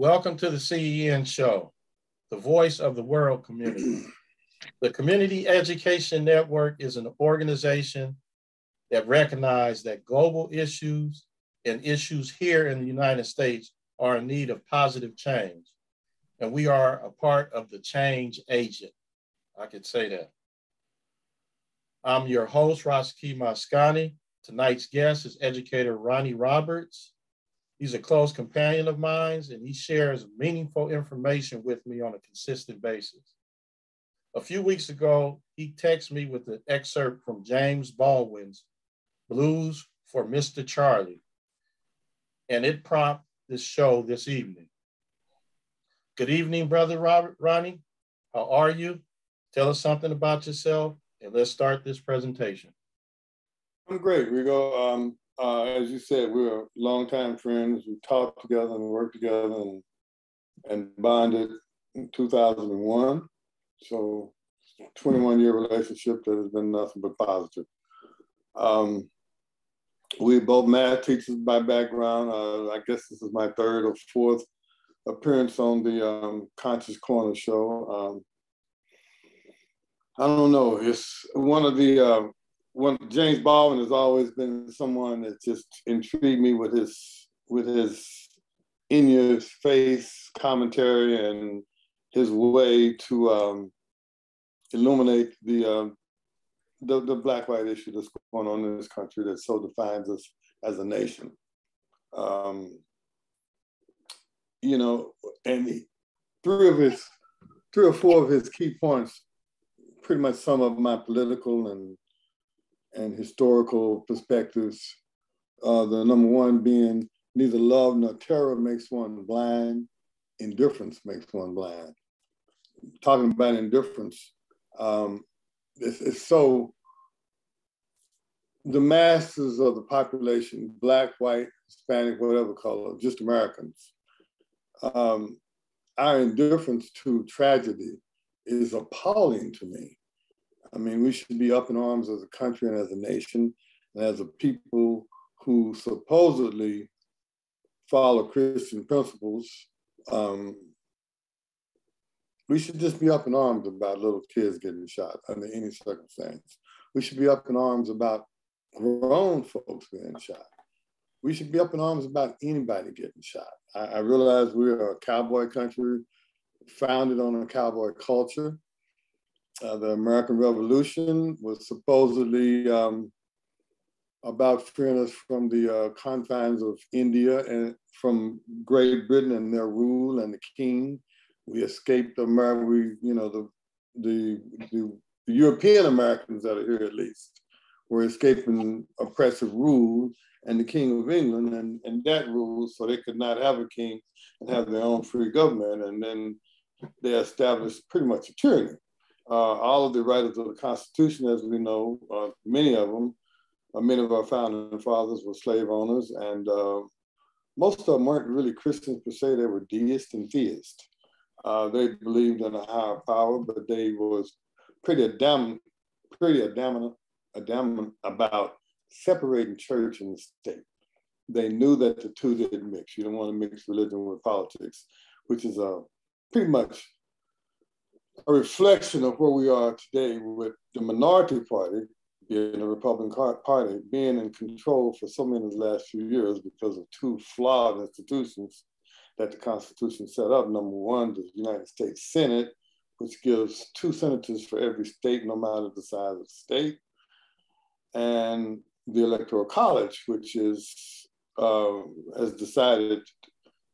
Welcome to the CEN show, the voice of the world community. The Community Education Network is an organization that recognizes that global issues and issues here in the United States are in need of positive change. And we are a part of the change agent. I could say that. I'm your host, Roski Mascani. Tonight's guest is educator Ronnie Roberts. He's a close companion of mine and he shares meaningful information with me on a consistent basis. A few weeks ago, he texted me with an excerpt from James Baldwin's Blues for Mr. Charlie, and it prompted this show this evening. Good evening, Brother Robert Ronnie. How are you? Tell us something about yourself, and let's start this presentation. I'm great. We go, um, uh, as you said, we were longtime friends. We talked together and worked together and, and bonded in 2001. So 21 year relationship that has been nothing but positive. Um, we both math teachers by background. Uh, I guess this is my third or fourth appearance on the um, Conscious Corner show. Um, I don't know. It's one of the uh, one. James Baldwin has always been someone that just intrigued me with his with his in your face commentary and his way to um, illuminate the, um, the, the black white issue that's going on in this country that so defines us as a nation. Um, you know, and he, three of his, three or four of his key points pretty much sum up my political and and historical perspectives. Uh, the number one being neither love nor terror makes one blind, indifference makes one blind. Talking about indifference, um, it's, it's so, the masses of the population, black, white, Hispanic, whatever color, just Americans, um, our indifference to tragedy is appalling to me. I mean, we should be up in arms as a country and as a nation and as a people who supposedly follow Christian principles um, we should just be up in arms about little kids getting shot under any circumstance. We should be up in arms about grown folks getting shot. We should be up in arms about anybody getting shot. I, I realize we are a cowboy country founded on a cowboy culture. Uh, the American Revolution was supposedly um, about freeing us from the uh, confines of India and from Great Britain and their rule and the king we escaped America. We, you know, the, the, the, European Americans that are here at least were escaping oppressive rule and the King of England and, and that rule, so they could not have a king and have their own free government. And then they established pretty much a tyranny. Uh, all of the writers of the Constitution, as we know, uh, many of them, uh, many of our founding fathers were slave owners, and most of them weren't really Christians per se, they were deists and theists. They believed in a higher power, but they was pretty adamant, pretty adamant, adamant about separating church and state. They knew that the two didn't mix. You don't want to mix religion with politics, which is a pretty much a reflection of where we are today with the minority party, being the Republican Party, being in control for so many of the last few years because of two flawed institutions that the Constitution set up. Number one, the United States Senate, which gives two senators for every state, no matter the size of the state, and the Electoral College, which is uh, has decided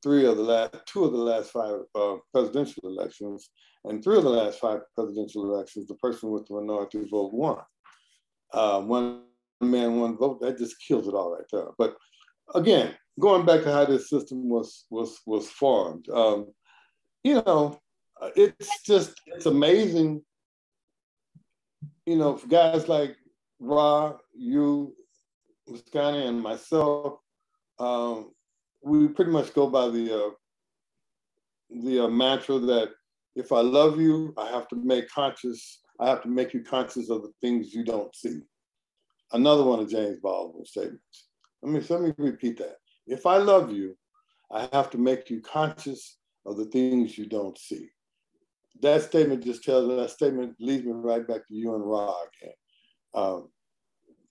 three of the last, two of the last five uh, presidential elections, and three of the last five presidential elections, the person with the minority vote won. Uh, one man, one vote, that just kills it all right there. But again, going back to how this system was was was formed, um, you know, it's just it's amazing. You know, for guys like Ra, you, Muscani, and myself, um, we pretty much go by the uh, the uh, mantra that if I love you, I have to make conscious. I have to make you conscious of the things you don't see. Another one of James Baldwin's statements. Let me let me repeat that. If I love you, I have to make you conscious of the things you don't see. That statement just tells that statement leads me right back to you and Ra again. Um,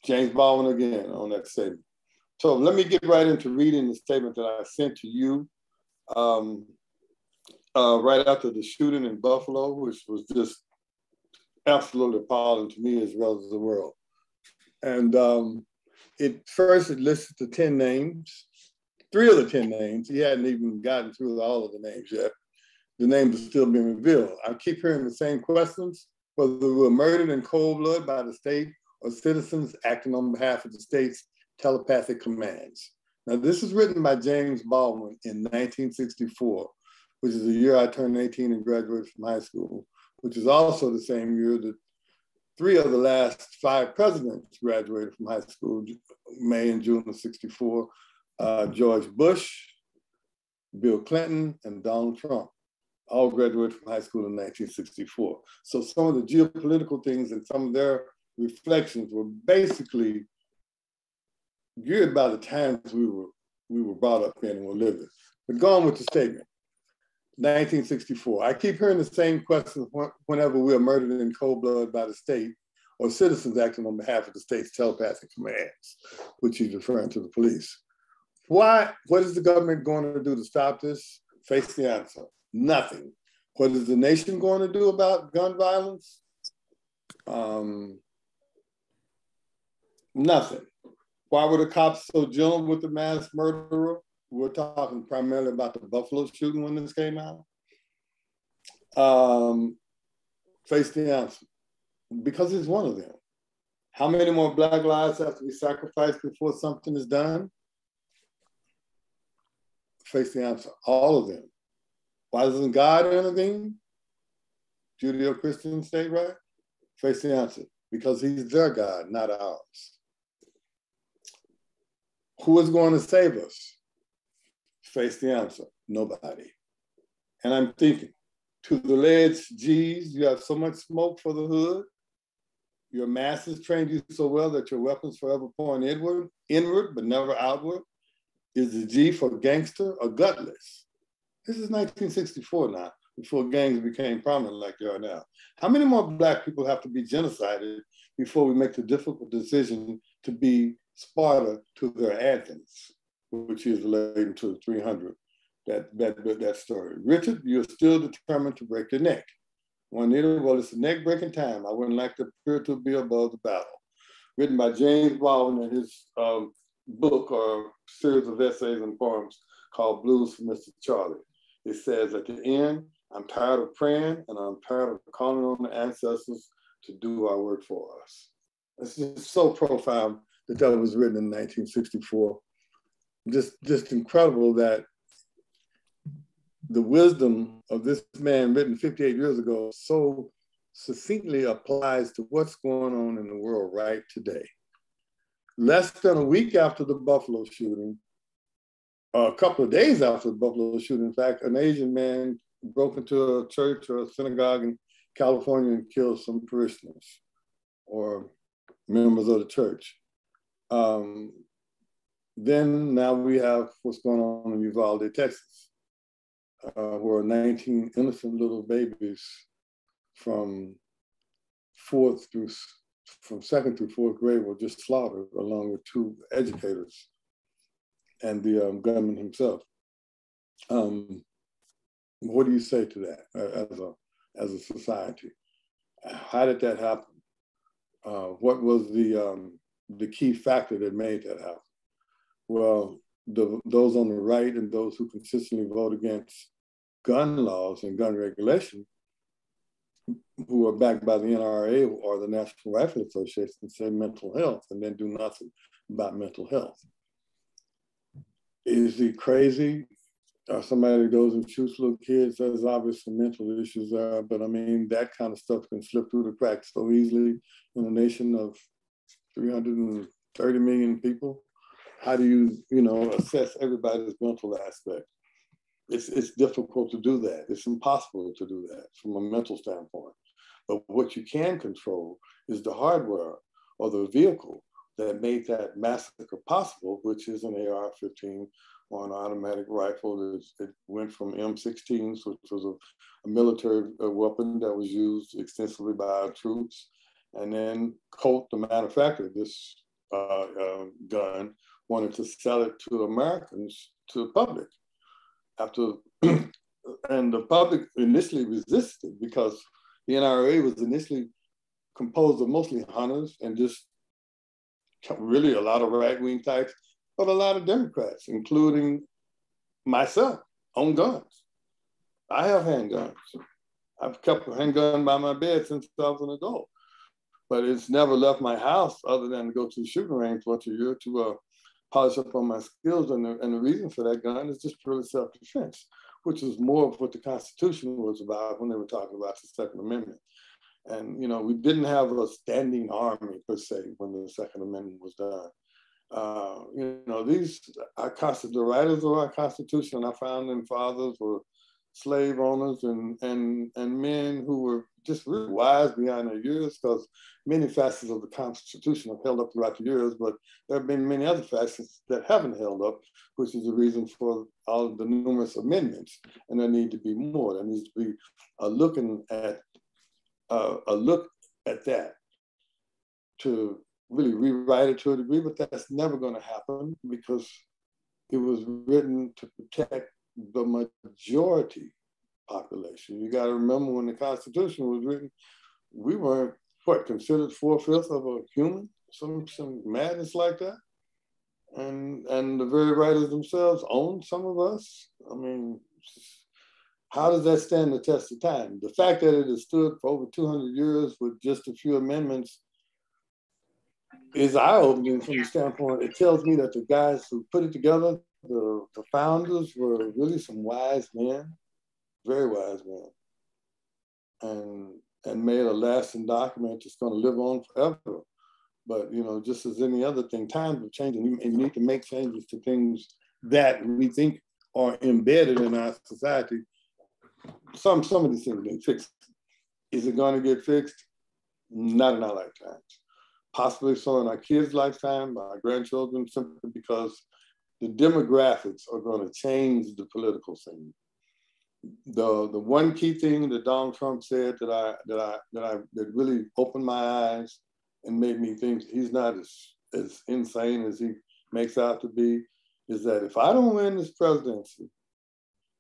James Baldwin again on that statement. So let me get right into reading the statement that I sent to you um, uh, right after the shooting in Buffalo, which was just absolutely appalling to me as well as the world. And um, it first it listed the 10 names, three of the 10 names. He hadn't even gotten through all of the names yet. The names are still being revealed. I keep hearing the same questions, whether we were murdered in cold blood by the state or citizens acting on behalf of the state's telepathic commands. Now, this is written by James Baldwin in 1964, which is the year I turned 18 and graduated from high school, which is also the same year that three of the last five presidents graduated from high school, May and June of 64, uh, George Bush, Bill Clinton, and Donald Trump all graduated from high school in 1964. So some of the geopolitical things and some of their reflections were basically geared by the times we were we were brought up in and were living. But going with the statement, 1964. I keep hearing the same questions whenever we are murdered in cold blood by the state or citizens acting on behalf of the state's telepathic commands, which he's referring to the police. Why? What is the government going to do to stop this? Face the answer. Nothing. What is the nation going to do about gun violence? Um, nothing. Why were the cops so gentle with the mass murderer? We're talking primarily about the Buffalo shooting when this came out. Um, face the answer. Because he's one of them. How many more black lives have to be sacrificed before something is done? Face the answer. All of them. Why doesn't God intervene? Judeo-Christian state right? Face the answer. Because he's their God, not ours. Who is going to save us? Face the answer. Nobody. And I'm thinking, to the alleged G's, you have so much smoke for the hood. Your masters trained you so well that your weapons forever point inward, inward, but never outward. Is the G for gangster or gutless? This is 1964 now, before gangs became prominent like they are now. How many more Black people have to be genocided before we make the difficult decision to be Sparta to their Athens, which is relating to the 300, that, that, that story. Richard, you're still determined to break your neck. One Juanita, well, it's a neck breaking time. I wouldn't like to appear to be above the battle. Written by James Baldwin in his um, book or series of essays and poems called Blues for Mr. Charlie. It says at the end, I'm tired of praying and I'm tired of calling on the ancestors to do our work for us. It's just so profound that that was written in 1964. Just, just incredible that the wisdom of this man written 58 years ago so succinctly applies to what's going on in the world right today. Less than a week after the Buffalo shooting, a couple of days after the Buffalo shooting, in fact, an Asian man broke into a church or a synagogue in California and killed some parishioners or members of the church. Um, then now we have what's going on in Uvalde, Texas, uh, where 19 innocent little babies from fourth through from second through fourth grade were just slaughtered along with two educators and the um, gunman himself. Um, what do you say to that uh, as a as a society? How did that happen? Uh, what was the um, the key factor that made that happen? Well, the, those on the right and those who consistently vote against gun laws and gun regulation, who are backed by the NRA or the National Rifle Association, say mental health and then do nothing about mental health. Is he crazy? Or somebody that goes and shoots little kids, there's obviously mental issues there, but I mean, that kind of stuff can slip through the cracks so easily in a nation of 330 million people. How do you, you know, assess everybody's mental aspect? It's, it's difficult to do that. It's impossible to do that from a mental standpoint. But what you can control is the hardware or the vehicle that made that massacre possible, which is an AR-15 or an automatic rifle. It, went from M16s, which was a, a military weapon that was used extensively by our troops, and then Colt, the manufacturer of this uh, uh, gun, wanted to sell it to Americans, to the public. After, and the public initially resisted because the NRA was initially composed of mostly hunters and just really a lot of right wing types, but a lot of Democrats, including myself, own guns. I have handguns. I've kept a handgun by my bed since I was an adult, but it's never left my house other than to go to the shooting range once a year to uh, polish up on my skills. And the, and the reason for that gun is just purely self defense, which is more of what the Constitution was about when they were talking about the Second Amendment. And, you know, we didn't have a standing army per se when the Second Amendment was done. Uh, you know, these, our the writers of our Constitution, our founding fathers were slave owners and, and, and men who were just really wise beyond their years because many facets of the Constitution have held up throughout the years, but there have been many other facets that haven't held up, which is the reason for all of the numerous amendments. And there need to be more. There needs to be a looking at uh, a look at that to really rewrite it to a degree, but that's never going to happen because it was written to protect the majority population. You got to remember when the Constitution was written, we weren't what considered four fifths of a human, some some madness like that, and and the very writers themselves owned some of us. I mean, how does that stand the test of time? The fact that it has stood for over 200 years with just a few amendments is eye-opening from the standpoint. It tells me that the guys who put it together, the, the founders, were really some wise men, very wise men, and and made a lasting document that's going to live on forever. But you know, just as any other thing, times are changing, and you need to make changes to things that we think are embedded in our society some some of these things need fixed. Is it going to get fixed? Not in our lifetimes. Possibly so in our kids' lifetime, our grandchildren, simply because the demographics are going to change the political scene. The the one key thing that Donald Trump said that I that I that I that really opened my eyes and made me think he's not as as insane as he makes out to be is that if I don't win this presidency,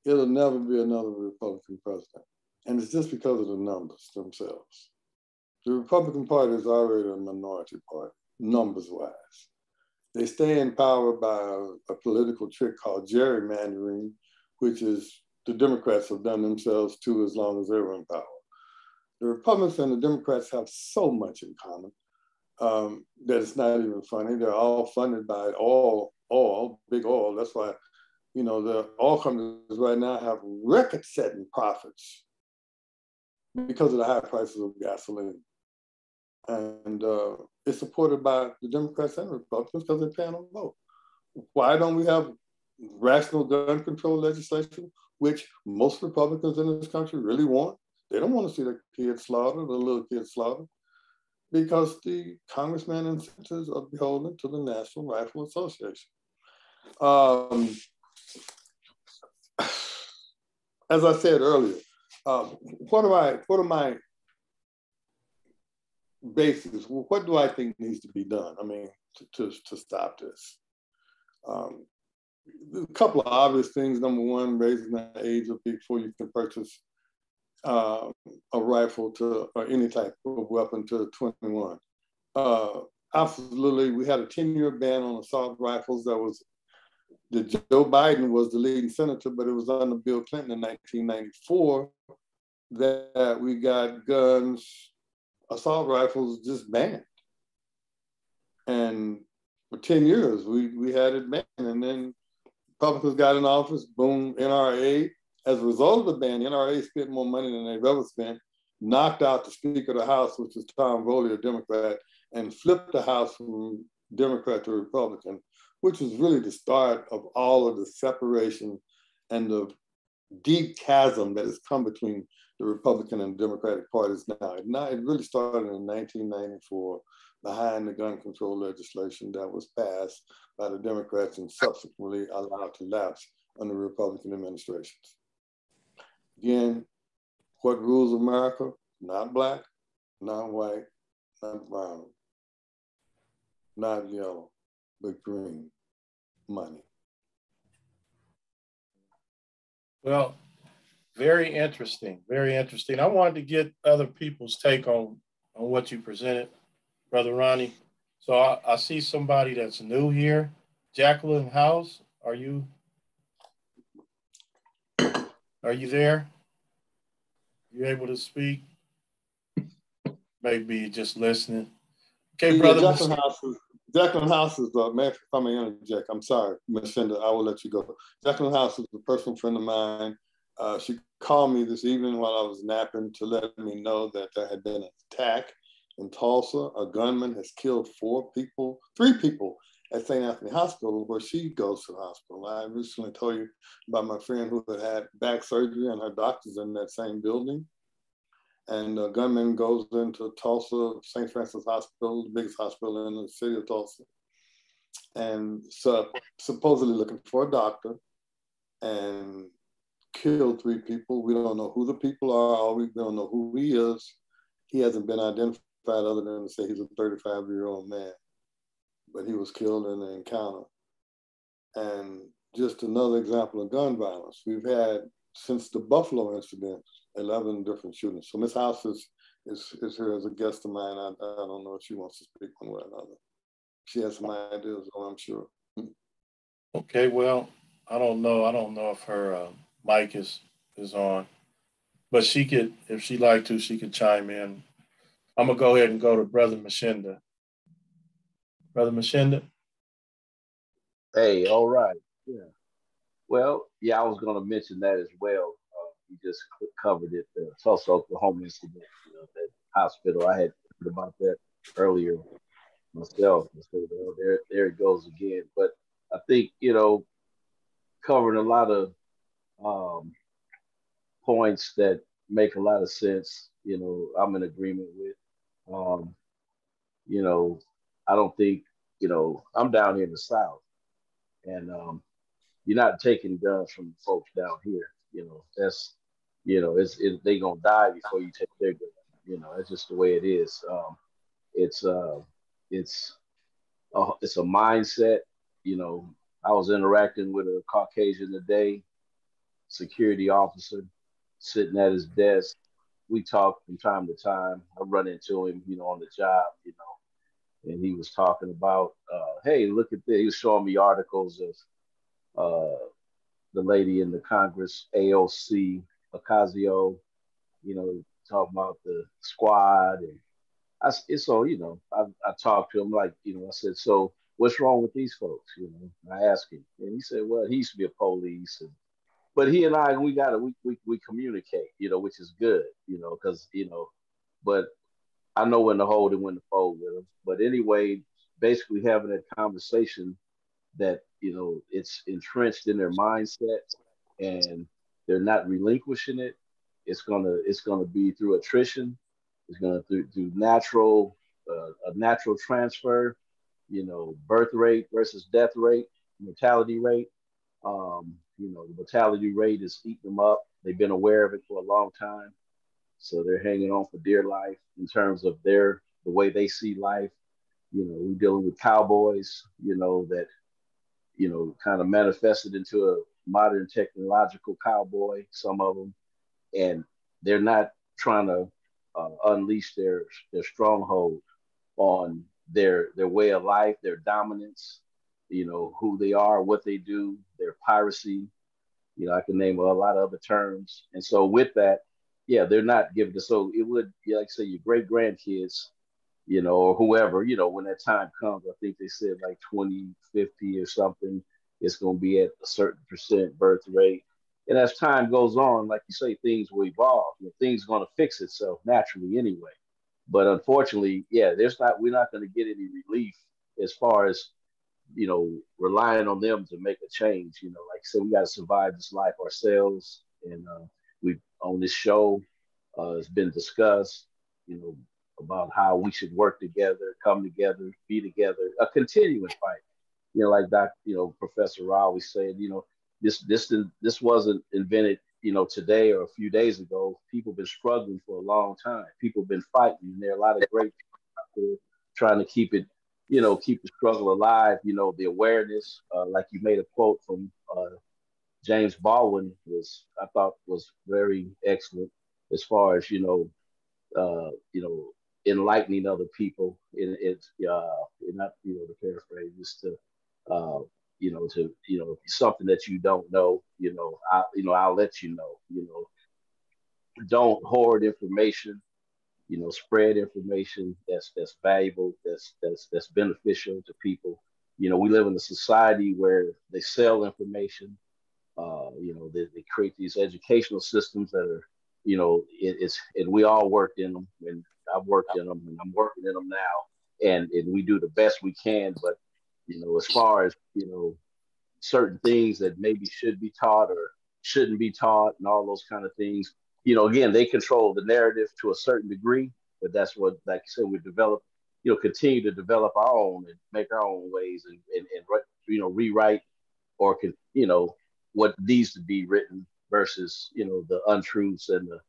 it'll never be another Republican president. And it's just because of the numbers themselves. The Republican Party is already a minority party, numbers wise. They stay in power by a, a political trick called gerrymandering, which is the Democrats have done themselves too as long as they were in power. The Republicans and the Democrats have so much in common um, that it's not even funny. They're all funded by all, all, big oil. That's why you know, the oil companies right now have record-setting profits because of the high prices of gasoline. And uh, it's supported by the Democrats and Republicans because they're paying them vote. Why don't we have rational gun control legislation, which most Republicans in this country really want? They don't want to see their kids slaughtered, the little kids slaughtered, because the congressmen and senators are beholden to the National Rifle Association. Um, as I said earlier, uh, what am I? What are my bases? What do I think needs to be done? I mean, to to, to stop this. Um, a couple of obvious things. Number one, raising the age of before you can purchase uh, a rifle to or any type of weapon to 21. Uh, absolutely, we had a 10-year ban on assault rifles that was that Joe Biden was the leading senator, but it was under Bill Clinton in 1994 that we got guns, assault rifles just banned. And for 10 years, we, we had it banned. And then Republicans got in office, boom, NRA. As a result of the ban, NRA spent more money than they've ever spent, knocked out the Speaker of the House, which was Tom Foley, a Democrat, and flipped the House from Democrat to Republican which was really the start of all of the separation and the deep chasm that has come between the Republican and Democratic parties now. It really started in 1994 behind the gun control legislation that was passed by the Democrats and subsequently allowed to lapse under Republican administrations. Again, what rules America? Not black, not white, not brown, not yellow, but green money. Well, very interesting, very interesting. I wanted to get other people's take on, on what you presented, Brother Ronnie. So I, I see somebody that's new here. Jacqueline House, are you are you there? You able to speak? Maybe just listening. Okay, yeah, brother. Jacqueline House is Jacqueline House is uh, man. If I may interject, I'm sorry, Miss. I will let you go. Jacqueline House is a personal friend of mine. Uh, she called me this evening while I was napping to let me know that there had been an attack in Tulsa. A gunman has killed four people, three people at St. Anthony Hospital, where she goes to the hospital. I recently told you about my friend who had had back surgery and her doctor's in that same building. And a gunman goes into Tulsa, St. Francis Hospital, the biggest hospital in the city of Tulsa, and so supposedly looking for a doctor and killed three people. We don't know who the people are, we don't know who he is. He hasn't been identified other than to say he's a 35 year old man but he was killed in an encounter. And just another example of gun violence. We've had, since the Buffalo incident, 11 different shootings. So Ms. House is, is, is here as a guest of mine. I, I don't know if she wants to speak one way or another. She has some ideas, though, I'm sure. Okay, well, I don't know. I don't know if her uh, mic is, is on, but she could, if she'd like to, she could chime in. I'm gonna go ahead and go to Brother Machinda. Brother Machinda? Hey, all right. Yeah. Well, yeah, I was going to mention that as well. Uh, we just covered it, the Tulsa, Oklahoma incident, you know, that hospital. I had heard about that earlier myself. So there, there it goes again. But I think, you know, covering a lot of um, points that make a lot of sense, you know, I'm in agreement with. Um, you know, I don't think, you know, I'm down here in the South and um, you're not taking guns from folks down here. You know, that's, you know, it's, it, they gonna die before you take their gun. You know, that's just the way it is. Um, it's, uh, it's, a, it's a mindset. You know, I was interacting with a Caucasian today, security officer, sitting at his desk. We talk from time to time. I run into him, you know, on the job, you know, and he was talking about, uh, hey, look at this. He was showing me articles of uh, the lady in the Congress, AOC Ocasio, you know, talking about the squad. And I, it's all, you know, I, I talked to him like, you know, I said, so what's wrong with these folks? You know, I asked him, and he said, well, he used to be a police, and but he and I, we got to we, we we communicate, you know, which is good, you know, because you know, but I know when to hold and when to fold with them. But anyway, basically having that conversation that you know it's entrenched in their mindset and they're not relinquishing it. It's gonna it's gonna be through attrition. It's gonna through through natural uh, a natural transfer. You know, birth rate versus death rate, mortality rate. Um, you know, the mortality rate is eating them up. They've been aware of it for a long time. So they're hanging on for dear life in terms of their the way they see life. You know, we're dealing with cowboys, you know, that, you know, kind of manifested into a modern technological cowboy, some of them, and they're not trying to uh, unleash their their stronghold on their their way of life, their dominance, you know, who they are, what they do, their piracy. You know, I can name a lot of other terms. And so with that, yeah, they're not giving. So it would, like say, your great grandkids, you know, or whoever, you know, when that time comes, I think they said like 2050 or something, it's going to be at a certain percent birth rate. And as time goes on, like you say, things will evolve. You know, things going to fix itself naturally anyway. But unfortunately, yeah, there's not. We're not going to get any relief as far as you know relying on them to make a change. You know, like I said, we got to survive this life ourselves, and uh, we on this show uh, has been discussed. You know, about how we should work together, come together, be together, a continuous fight. You know, like Dr. You know, Professor Ra always said, you know, this this this wasn't invented, you know, today or a few days ago. People been struggling for a long time. People been fighting. And there are a lot of great people trying to keep it, you know, keep the struggle alive. You know, the awareness, uh, like you made a quote from uh, James Baldwin was I thought was very excellent as far as you know, uh, you know, enlightening other people. It, uh, not you know, to paraphrase, just to, uh, you know, to you know, something that you don't know, you know, I, you know, I'll let you know, you know, don't hoard information, you know, spread information that's that's valuable, that's that's that's beneficial to people. You know, we live in a society where they sell information. Uh, you know, they, they create these educational systems that are you know, it, it's and we all work in them, and I've worked in them, and I'm working in them now, and and we do the best we can. But you know, as far as you know, certain things that maybe should be taught or shouldn't be taught, and all those kind of things, you know, again, they control the narrative to a certain degree, but that's what, like I said, we develop, you know, continue to develop our own and make our own ways and and, and you know rewrite or can you know what needs to be written versus you know the untruths and the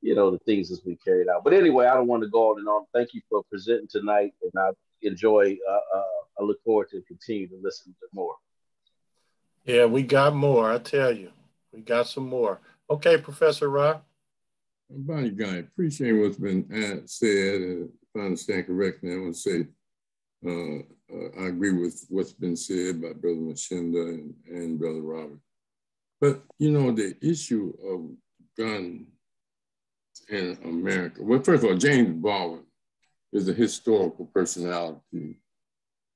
you know the things that's been carried out. But anyway, I don't want to go on and on. Thank you for presenting tonight, and I enjoy. Uh, uh, I look forward to continue to listen to more. Yeah, we got more. I tell you, we got some more. Okay, Professor Rock. Bonnie Guy, appreciate what's been said. If I understand correctly, I want to say uh, uh, I agree with what's been said by Brother Machinda and, and Brother Robert. But you know, the issue of guns in America. Well, first of all, James Baldwin is a historical personality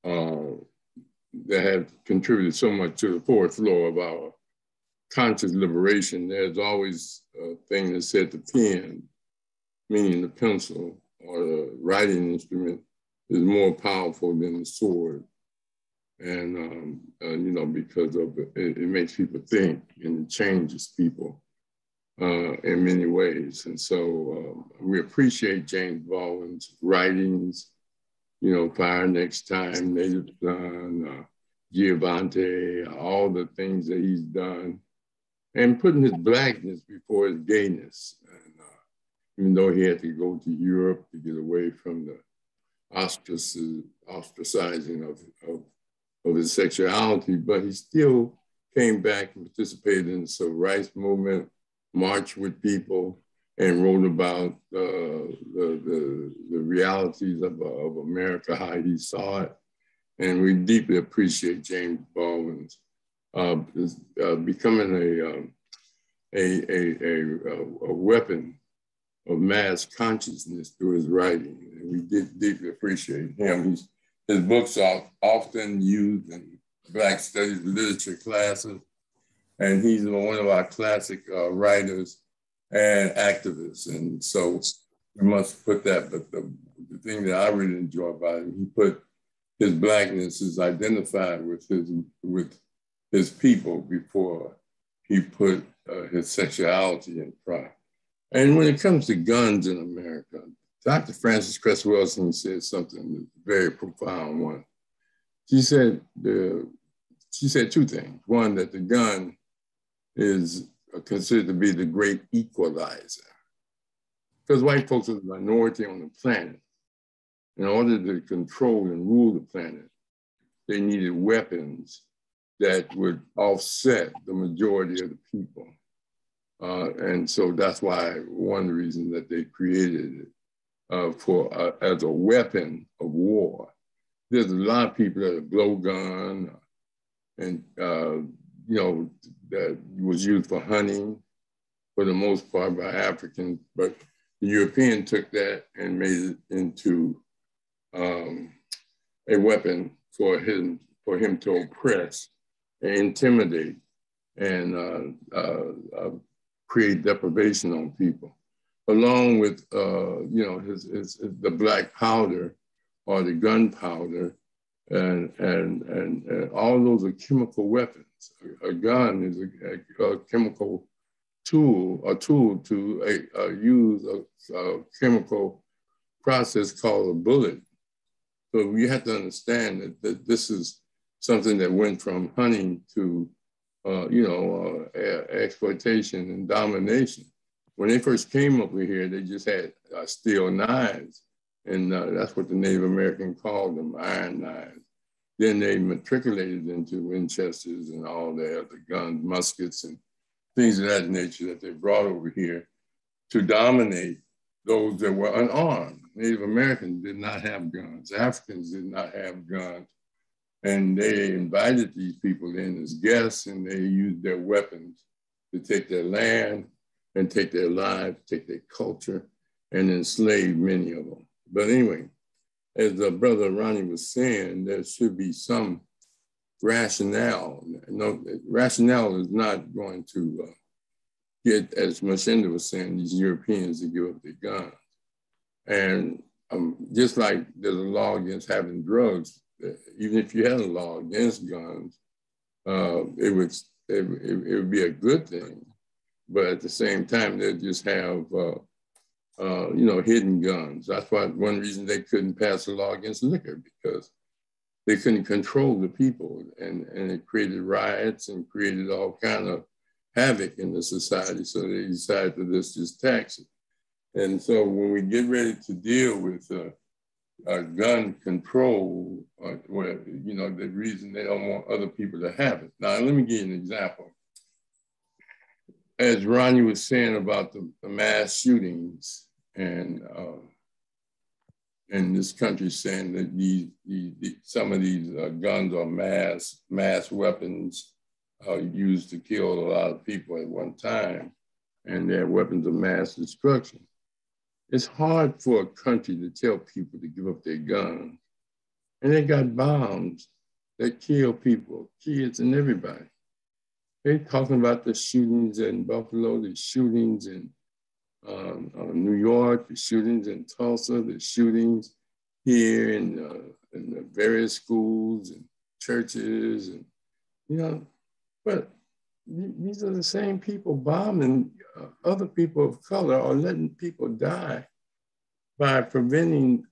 uh, that has contributed so much to the fourth law of our conscious liberation. There's always a thing that said the pen, meaning the pencil or the writing instrument, is more powerful than the sword and um, uh, you know because of it, it, makes people think and it changes people uh, in many ways. And so um, we appreciate James Baldwin's writings. You know, Fire Next Time, Native Son, uh, Giovanni, all the things that he's done, and putting his blackness before his gayness. And uh, even though he had to go to Europe to get away from the ostracizing of, of of his sexuality, but he still came back and participated in the civil rights movement, marched with people, and wrote about uh, the, the, the, realities of, of America, how he saw it. And we deeply appreciate James Baldwin's uh, uh, becoming a, um, a, a, a, a, weapon of mass consciousness through his writing. And we did deeply appreciate him. He's his books are often used in Black Studies literature classes, and he's one of our classic uh, writers and activists. And so we must put that. But the, the thing that I really enjoy about him, he put his blackness is identified with his with his people before he put uh, his sexuality in front. And when it comes to guns in America, Dr. Frances Cress Welsing said something very profound one. She said the she said two things. One, that the gun is considered to be the great equalizer. Because white folks are the minority on the planet. In order to control and rule the planet, they needed weapons that would offset the majority of the people. Uh, and so that's why one reason that they created it uh, for uh, as a weapon of war. There's a lot of people that blow gun and uh, you know that was used for hunting for the most part by Africans, but the European took that and made it into um, a weapon for him for him to oppress and intimidate and uh, uh, uh, create deprivation on people along with you know his, his, his, the black powder or the gunpowder, and, and and and all those are chemical weapons. A, a gun is a, a, a, chemical tool, a tool to use a, chemical process called a bullet. So we have to understand that, that this is something that went from hunting to, uh, you know, uh, exploitation and domination. When they first came over here, they just had uh, steel knives, and uh, that's what the Native American called them, iron knives. Then they matriculated into Winchesters and all the other guns, muskets, and things of that nature that they brought over here to dominate those that were unarmed. Native Americans did not have guns. Africans did not have guns. And they invited these people in as guests and they used their weapons to take their land and take their lives, take their culture, and enslave many of them. But anyway, as the brother Ronnie was saying, there should be some rationale. No, rationale is not going to uh, get, as Mashenda was saying, these Europeans to give up their guns. And um, just like there's a law against having drugs, even if you had a law against guns, uh, it would it, it, would be a good thing. But at the same time, they just have uh, uh, you know hidden guns. That's why one reason they couldn't pass a law against liquor because they couldn't control the people, and and it created riots and created all kind of havoc in the society. So they decided to just just tax it. And so when we get ready to deal with uh, uh, gun control, uh, well, you know, the reason they don't want other people to have it. Now, let me give you an example. As Ronnie was saying about the, the mass shootings and uh, in this country saying that these, these, some of these uh, guns are mass, mass weapons uh, used to kill a lot of people at one time, and they're weapons of mass destruction. It's hard for a country to tell people to give up their guns. And they got bombs that kill people, kids and everybody. They're talking about the shootings in Buffalo, the shootings in um, uh, New York, the shootings in Tulsa, the shootings here in, uh, in the various schools and churches. And, you know, but these are the same people bombing other people of color are letting people die by preventing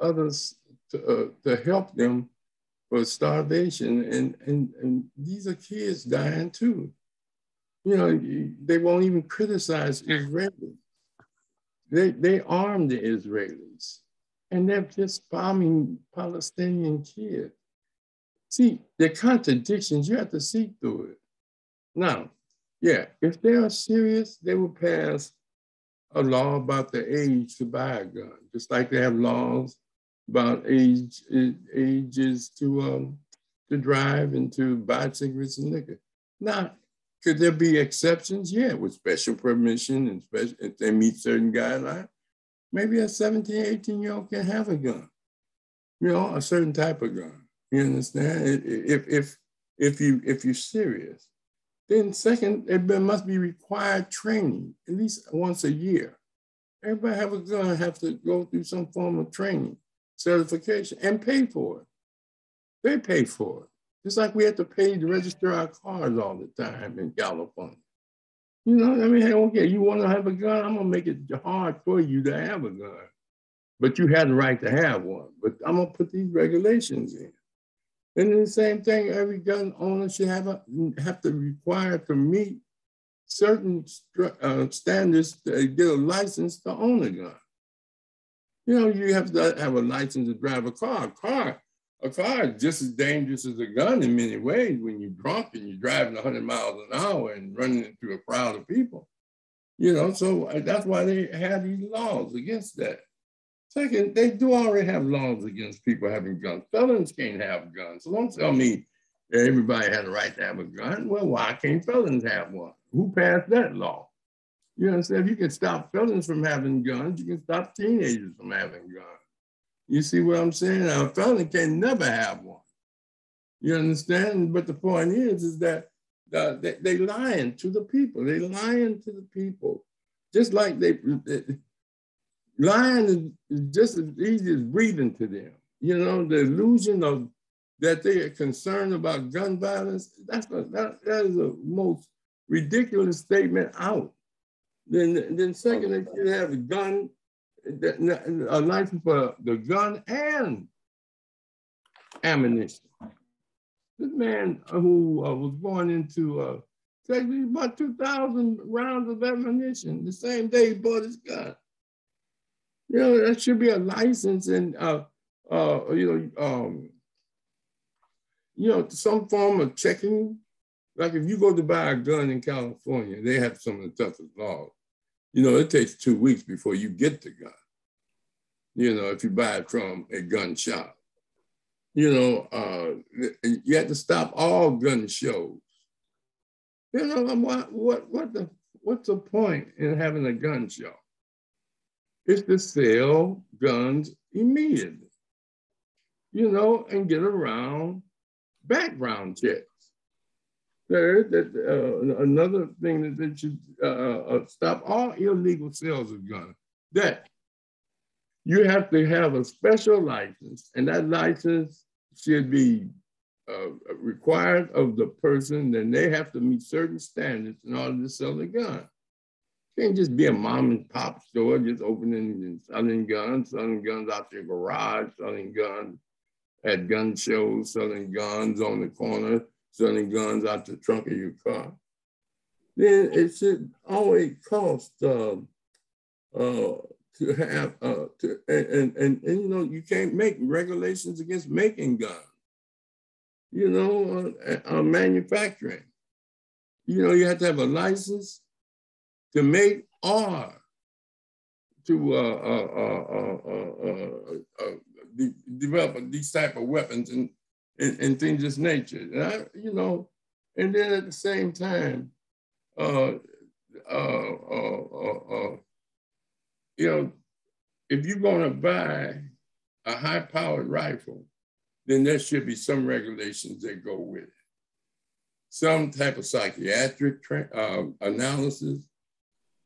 others to, uh, to help them for starvation. And, and, and these are kids dying too. You know, they won't even criticize Israelis. They, they arm the Israelis and they're just bombing Palestinian kids. See, the contradictions, you have to see through it. Now, yeah, if they are serious, they will pass a law about the age to buy a gun, just like they have laws about age ages to um, to drive and to buy cigarettes and liquor. Now, could there be exceptions? Yeah, with special permission and special if they meet certain guidelines. Maybe a 17, 18 year old can have a gun, you know, a certain type of gun. You understand? If if if you if you're serious. Then second, it must be required training at least once a year. Everybody have a gun have to go through some form of training, certification, and pay for it. They pay for it. Just like we have to pay to register our cars all the time in California. You know, I mean, hey, okay, you want to have a gun? I'm gonna make it hard for you to have a gun, but you have the right to have one. But I'm gonna put these regulations in. And the same thing, every gun owner should have, a, have to require to meet certain uh, standards to get a license to own a gun. You know, you have to have a license to drive a car. A car, a car is just as dangerous as a gun in many ways when you're drunk and you're driving 100 miles an hour and running into a crowd of people. You know, so uh, that's why they have these laws against that. Second, they do already have laws against people having guns. Felons can't have guns. So don't tell me everybody has a right to have a gun. Well, why can't felons have one? Who passed that law? You understand? If you can stop felons from having guns, you can stop teenagers from having guns. You see what I'm saying? A felon can never have one. You understand? But the point is, is that uh, they, they lying to the people. They lying to the people. Just like they lying is just as easy as breathing to them. You know, the illusion of that they are concerned about gun violence, that's a, that, that is the most ridiculous statement out. Then, then second, they should have a gun a license for the gun and ammunition. This man who uh, was born into uh, Texas, he bought 2,000 rounds of ammunition the same day he bought his gun. You know, that should be a license and, uh, uh, you know, um, you know, some form of checking. Like if you go to buy a gun in California, they have some of the toughest laws. You know, it takes two weeks before you get the gun. You know, if you buy it from a gun shop. You know, uh, you have to stop all gun shows. You know, what, what, what the, what's the point in having a gun show? It's to sell guns immediately, you know, and get around background checks. Third, that uh, another thing that, that should uh, uh, stop all illegal sales of guns. That you have to have a special license, and that license should be uh, required of the person. Then they have to meet certain standards in order to sell the gun. Can't just be a mom and pop store just opening and selling guns, selling guns out your garage, selling guns at gun shows, selling guns on the corner, selling guns out the trunk of your car. Then it should always cost uh, uh, to have, uh, to, and, and, and, and, you know, you can't make regulations against making guns, you know, uh, uh, manufacturing. You know, you have to have a license to make or to uh, uh, de develop these type of weapons and, and, and things of this nature. And I, you know, and then at the same time, uh, uh, uh, uh, uh you know, if you're gonna buy a high-powered rifle, then there should be some regulations that go with it. Some type of psychiatric uh, analysis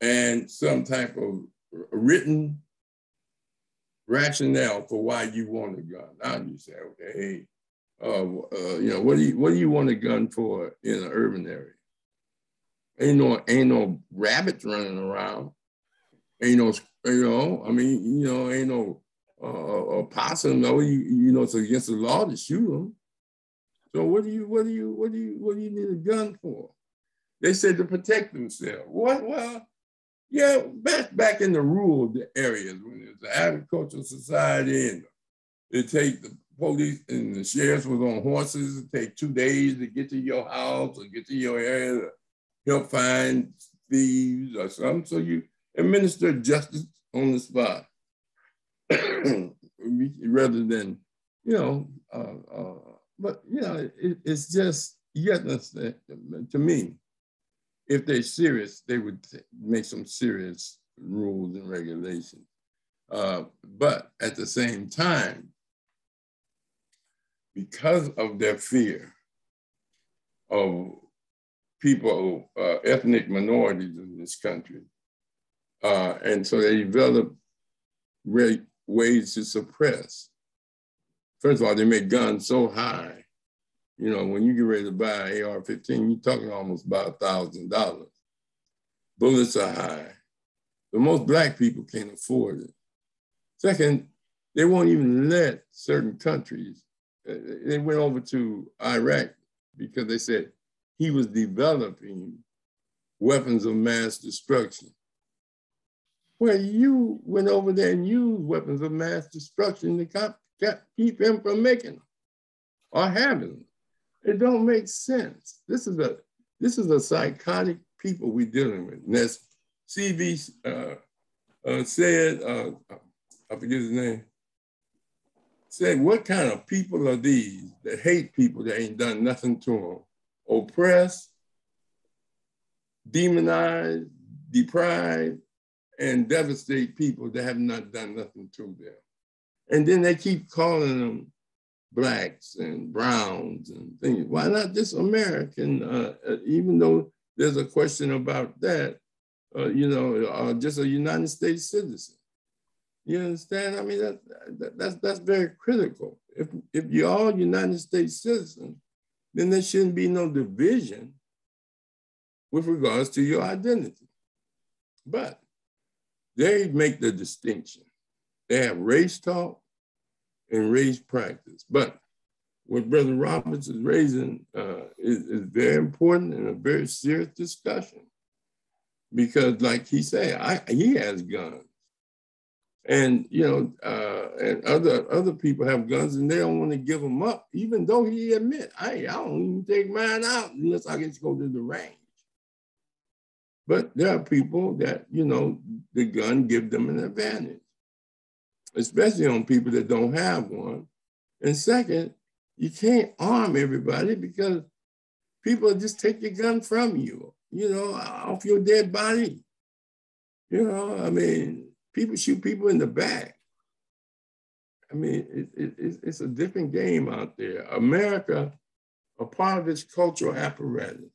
and some type of written rationale for why you want a gun. Now you say, okay, uh, uh, you know, what do you what do you want a gun for in an urban area? Ain't no ain't no rabbits running around. Ain't no you know. I mean, you know, ain't no uh, possum. No, you you know, it's against the law to shoot them. So what do you what do you what do you what do you need a gun for? They said to protect themselves. What? Well, yeah, back back in the rural areas when it was the agricultural society and it take the police and the sheriffs was on horses. It take two days to get to your house or get to your area to help find thieves or something. So you administer justice on the spot rather than, you know, uh, uh, but you know, it, it's just, you to, to me, if they're serious, they would make some serious rules and regulations. Uh, but at the same time, because of their fear of people, uh, ethnic minorities in this country, uh, and so they develop ways to suppress. First of all, they make guns so high you know, when you get ready to buy an AR-15, you're talking almost about a thousand dollars. Bullets are high. But most black people can't afford it. Second, they won't even let certain countries. Uh, they went over to Iraq because they said he was developing weapons of mass destruction. Well, you went over there and used weapons of mass destruction to keep him from making them or having them. It don't make sense. This is a this is a psychotic people we're dealing with. And as CV uh, uh, said, uh, I forget his name, said, what kind of people are these that hate people that ain't done nothing to them? Oppress, demonize, deprive, and devastate people that have not done nothing to them. And then they keep calling them blacks and browns and things. Why not just American? Uh, uh, even though there's a question about that, uh, you know, uh, just a United States citizen. You understand? I mean, that, that, that's that's very critical. If if you're all United States citizens, then there shouldn't be no division with regards to your identity. But they make the distinction. They have race talk and race practice. But what Brother Roberts is raising uh, is, is very important and a very serious discussion. Because, like he said, I, he has guns and you know, uh, and other other people have guns and they don't want to give them up, even though he admit, I I don't even take mine out unless I get to go to the range. But there are people that you know the gun give them an advantage, especially on people that don't have one. And second, you can't arm everybody because people just take your gun from you, you know, off your dead body. You know, I mean, people shoot people in the back. I mean, it, it, it's a different game out there. America, a part of its cultural apparatus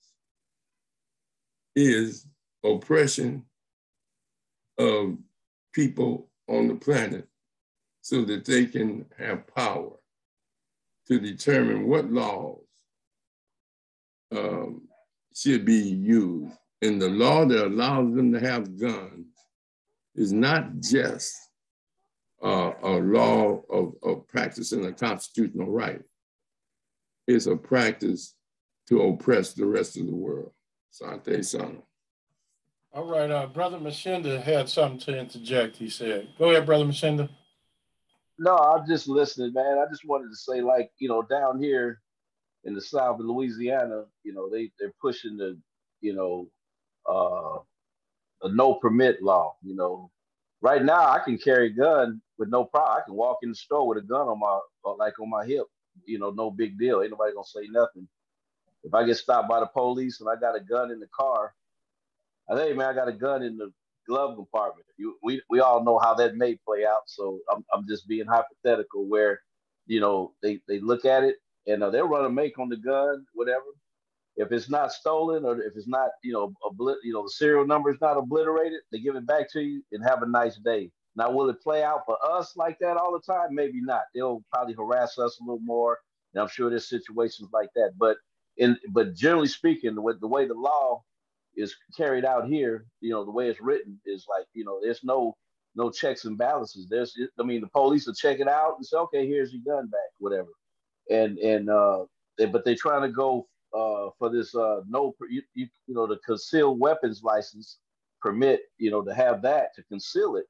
is oppression of people on the planet so that they can have power to determine what laws um, should be used. And the law that allows them to have guns is not just uh, a law of, of practicing a constitutional right. It's a practice to oppress the rest of the world. Sante Sana. All right, uh, Brother Mashinda had something to interject, he said. Go ahead, Brother Mashinda. No, I'm just listening, man. I just wanted to say, like, you know, down here in the south of Louisiana, you know, they, they're pushing the, you know, uh, a no permit law. You know, right now I can carry a gun with no problem. I can walk in the store with a gun on my uh, like on my hip. You know, no big deal. Ain't nobody gonna say nothing. If I get stopped by the police and I got a gun in the car, I think, man, I got a gun in the glove compartment. You, we we all know how that may play out. So I'm I'm just being hypothetical where, you know, they they look at it and uh, they'll run a make on the gun, whatever. If it's not stolen or if it's not, you know, obli- you know, the serial number is not obliterated, they give it back to you and have a nice day. Now, will it play out for us like that all the time? Maybe not. They'll probably harass us a little more, and I'm sure there's situations like that. But in but generally speaking, the the way the law is carried out here, you know, the way it's written is like, you know, there's no no checks and balances. There's, I mean, the police will check it out and say, okay, here's your gun back, whatever. And and uh, they, but they're trying to go uh, for this uh, no you, you, you know the concealed weapons license permit you know to have that to conceal it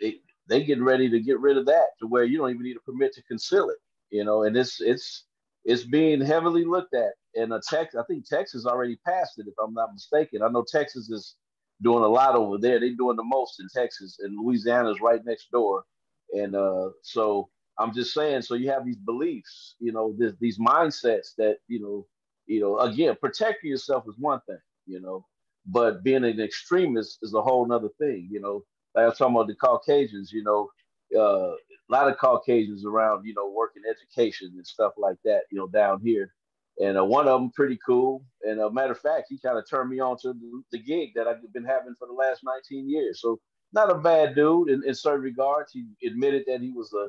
they they getting ready to get rid of that to where you don't even need a permit to conceal it you know and it's it's it's being heavily looked at and uh, Texas I think Texas already passed it if I'm not mistaken I know Texas is doing a lot over there they're doing the most in Texas and Louisiana is right next door and uh, so I'm just saying so you have these beliefs you know this, these mindsets that you know you know, again, protecting yourself is one thing, you know, but being an extremist is a whole nother thing, you know. Like I was talking about the Caucasians, you know, uh, a lot of Caucasians around, you know, working education and stuff like that, you know, down here. And uh, one of them pretty cool. And a uh, matter of fact, he kind of turned me on to the, gig that I've been having for the last 19 years. So not a bad dude in, in certain regards. He admitted that he was a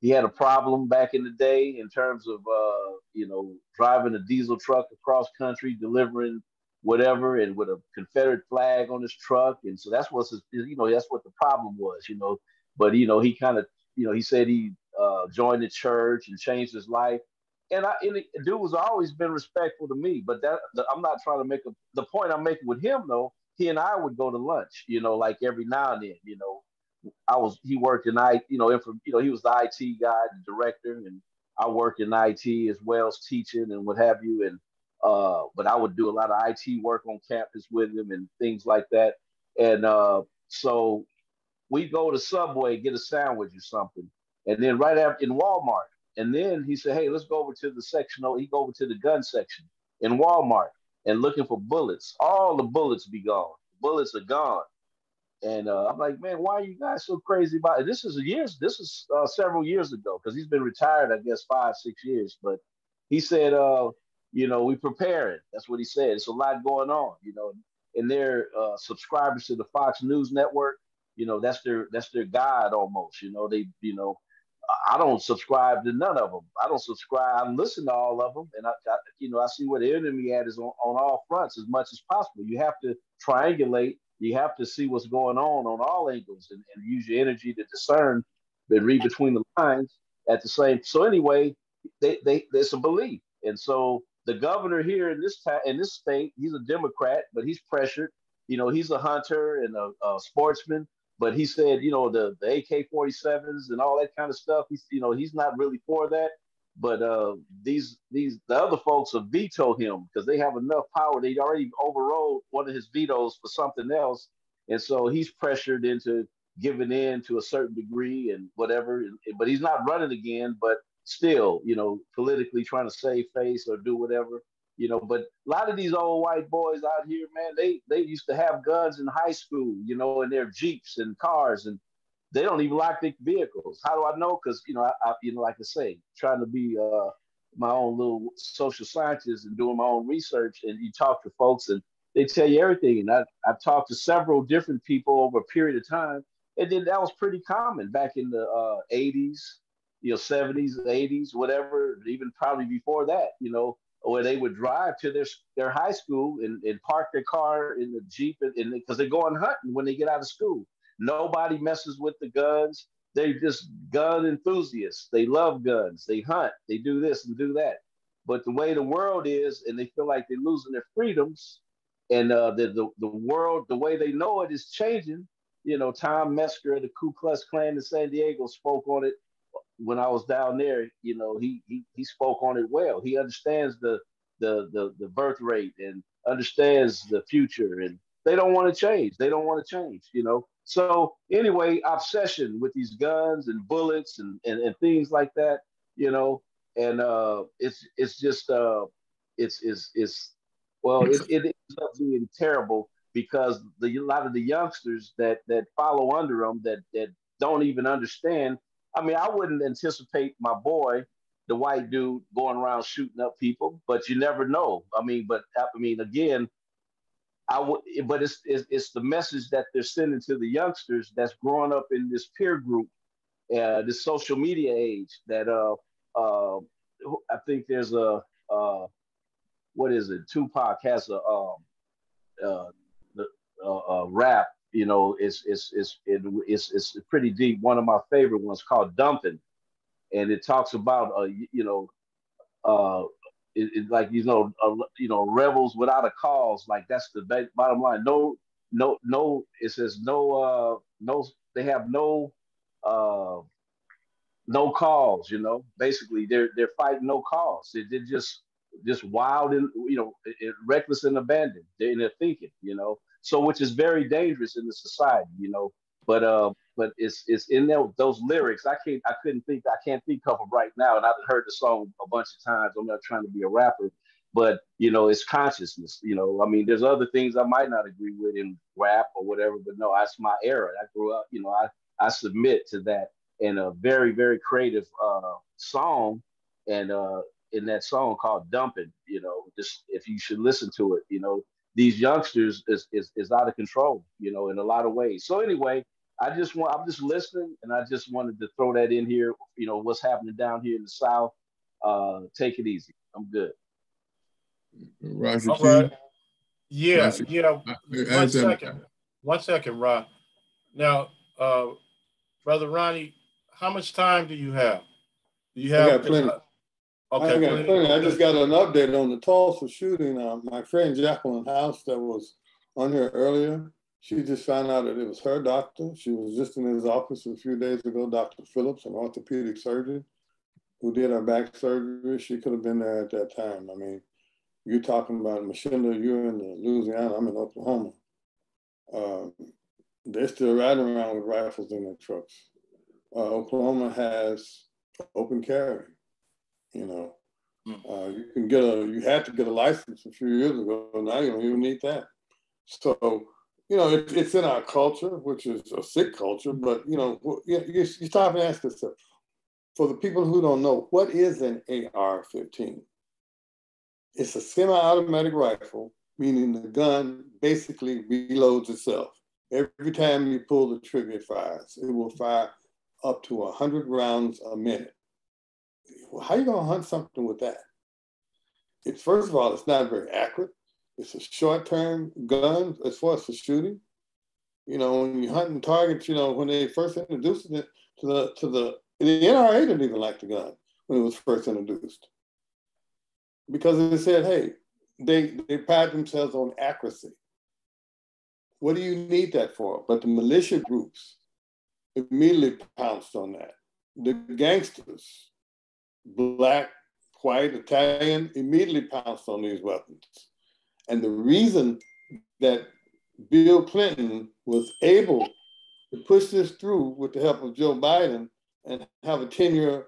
he had a problem back in the day in terms of uh, you know driving a diesel truck across country, delivering whatever, and with a Confederate flag on his truck, and so that's what's his, you know that's what the problem was, you know. But you know he kind of you know he said he uh, joined the church and changed his life, and I and the dude was always been respectful to me. But that the, I'm not trying to make a the point I'm making with him though. He and I would go to lunch, you know, like every now and then, you know, I was he worked in I you know info, you know he was the IT guy, the director, and I worked in IT as well as teaching and what have you. And uh, but I would do a lot of IT work on campus with him and things like that. And uh, so we go to Subway get a sandwich or something, and then right after in Walmart, and then he said, "Hey, let's go over to the section." He go over to the gun section in Walmart and looking for bullets. All the bullets be gone. Bullets are gone. And uh, I'm like, man, why are you guys so crazy about it? This is years. This is uh, several years ago because he's been retired, I guess, five, six years. But he said, uh, you know, we preparing. That's what he said. It's a lot going on, you know. And they're uh, subscribers to the Fox News Network. You know, that's their that's their guide almost. You know, they, you know, I don't subscribe to none of them. I don't subscribe. I listen to all of them, and I, I you know, I see where the enemy at is on, on all fronts as much as possible. You have to triangulate you have to see what's going on on all angles and, and use your energy to discern and read between the lines at the same. So anyway, they, they there's a belief, and so the governor here in this ta- in this state, he's a Democrat, but he's pressured. You know, he's a hunter and a, a sportsman, but he said, you know, the, the AK-47s and all that kind of stuff. He's, you know, he's not really for that. But uh, these these the other folks have vetoed him because they have enough power. They already overrode one of his vetoes for something else, and so he's pressured into giving in to a certain degree and whatever. But he's not running again. But still, you know, politically trying to save face or do whatever, you know. But a lot of these old white boys out here, man, they they used to have guns in high school, you know, in their jeeps and cars, and they don't even like their vehicles. How do I know? Because you know, I, I, you know, like I say, trying to be uh, my own little social scientist and doing my own research, and you talk to folks, and they tell you everything. And I, I've talked to several different people over a period of time, and then that was pretty common back in the uh, 80s, you know, 70s, 80s, whatever, even probably before that, you know, where they would drive to their their high school and, and park their car in the jeep, and because they're going hunting when they get out of school Nobody messes with the guns. They're just gun enthusiasts. They love guns. They hunt. They do this and do that. But the way the world is, and they feel like they're losing their freedoms, and uh, the, the the world, the way they know it, is changing. You know, Tom Metzger of the Ku Klux Klan in San Diego, spoke on it when I was down there. You know, he he he spoke on it well. He understands the the the, the birth rate and understands the future, and they don't want to change. They don't want to change. You know, so anyway, obsession with these guns and bullets and, and, and things like that, you know, and uh, it's it's just uh, it's it's it's well, it, it ends up being terrible because the a lot of the youngsters that that follow under them that that don't even understand. I mean, I wouldn't anticipate my boy, the white dude, going around shooting up people, but you never know. I mean, but I mean, again, I would, but it's, it's, it's the message that they're sending to the youngsters that's growing up in this peer group, uh, this social media age. That uh, uh, I think there's a uh, what is it? Tupac has a um, uh, the, uh, rap. You know, it's it's it's it, it's it's pretty deep. One of my favorite ones called "Dumping," and it talks about uh, you know uh, it, it, like you know, uh, you know, rebels without a cause. Like that's the bottom line. No, no, no. It says no, uh, no. They have no, uh, no cause. You know, basically they're they're fighting no cause. They, they're just just wild and you know, reckless and abandoned. They're in their thinking. You know, so which is very dangerous in the society. You know, but uh, but it's it's in there those lyrics. I can't I couldn't think I can't think of them right now, and I've heard the song a bunch of times. I'm not trying to be a rapper, but you know it's consciousness. You know, I mean, there's other things I might not agree with in rap or whatever, but no, that's my era. I grew up. You know, I I submit to that in a very very creative uh, song, and uh, in that song called "Dumping." You know, just if you should listen to it, you know, these youngsters is, is, is out of control, you know, in a lot of ways. So anyway, I just want I'm just listening, and I just wanted to throw that in here. You know what's happening down here in the South. Uh, take it easy. I'm good. Roger All right. Yeah, Roger. yeah. One second. One second, Ron. Now, uh, brother Ronnie, how much time do you have? Do you have? I got plenty. Okay, I got plenty. I just got an update on the Tulsa shooting. Uh, my friend Jacqueline House, that was on here earlier. She just found out that it was her doctor. She was just in his office a few days ago, Dr. Phillips, an orthopedic surgeon who did her back surgery. She could have been there at that time. I mean, you're talking about Machinda, you're in Louisiana, I'm in Oklahoma. Um, they're still riding around with rifles in their trucks. Uh, Oklahoma has open carry, you know. Hmm. Uh, you can get a, you had to get a license a few years ago. Now you don't even need that. So you know, it, it's in our culture, which is a sick culture, but, you know, you, you, you stop and ask yourself, for the people who don't know, what is an AR-15? It's a semi-automatic rifle, meaning the gun basically reloads itself. Every time you pull the trigger, it fires. It will fire up to 100 rounds a minute. How are you going to hunt something with that? It's first of all, it's not very accurate. It's a short-term gun as far as for shooting. You know, when you're hunting targets, you know, when they first introduced it to the to the the NRA didn't even like the gun when it was first introduced because they said, hey, they they pride themselves on accuracy. What do you need that for? But the militia groups immediately pounced on that. The gangsters, black, white, Italian, immediately pounced on these weapons. And the reason that Bill Clinton was able to push this through with the help of Joe Biden and have a 10 year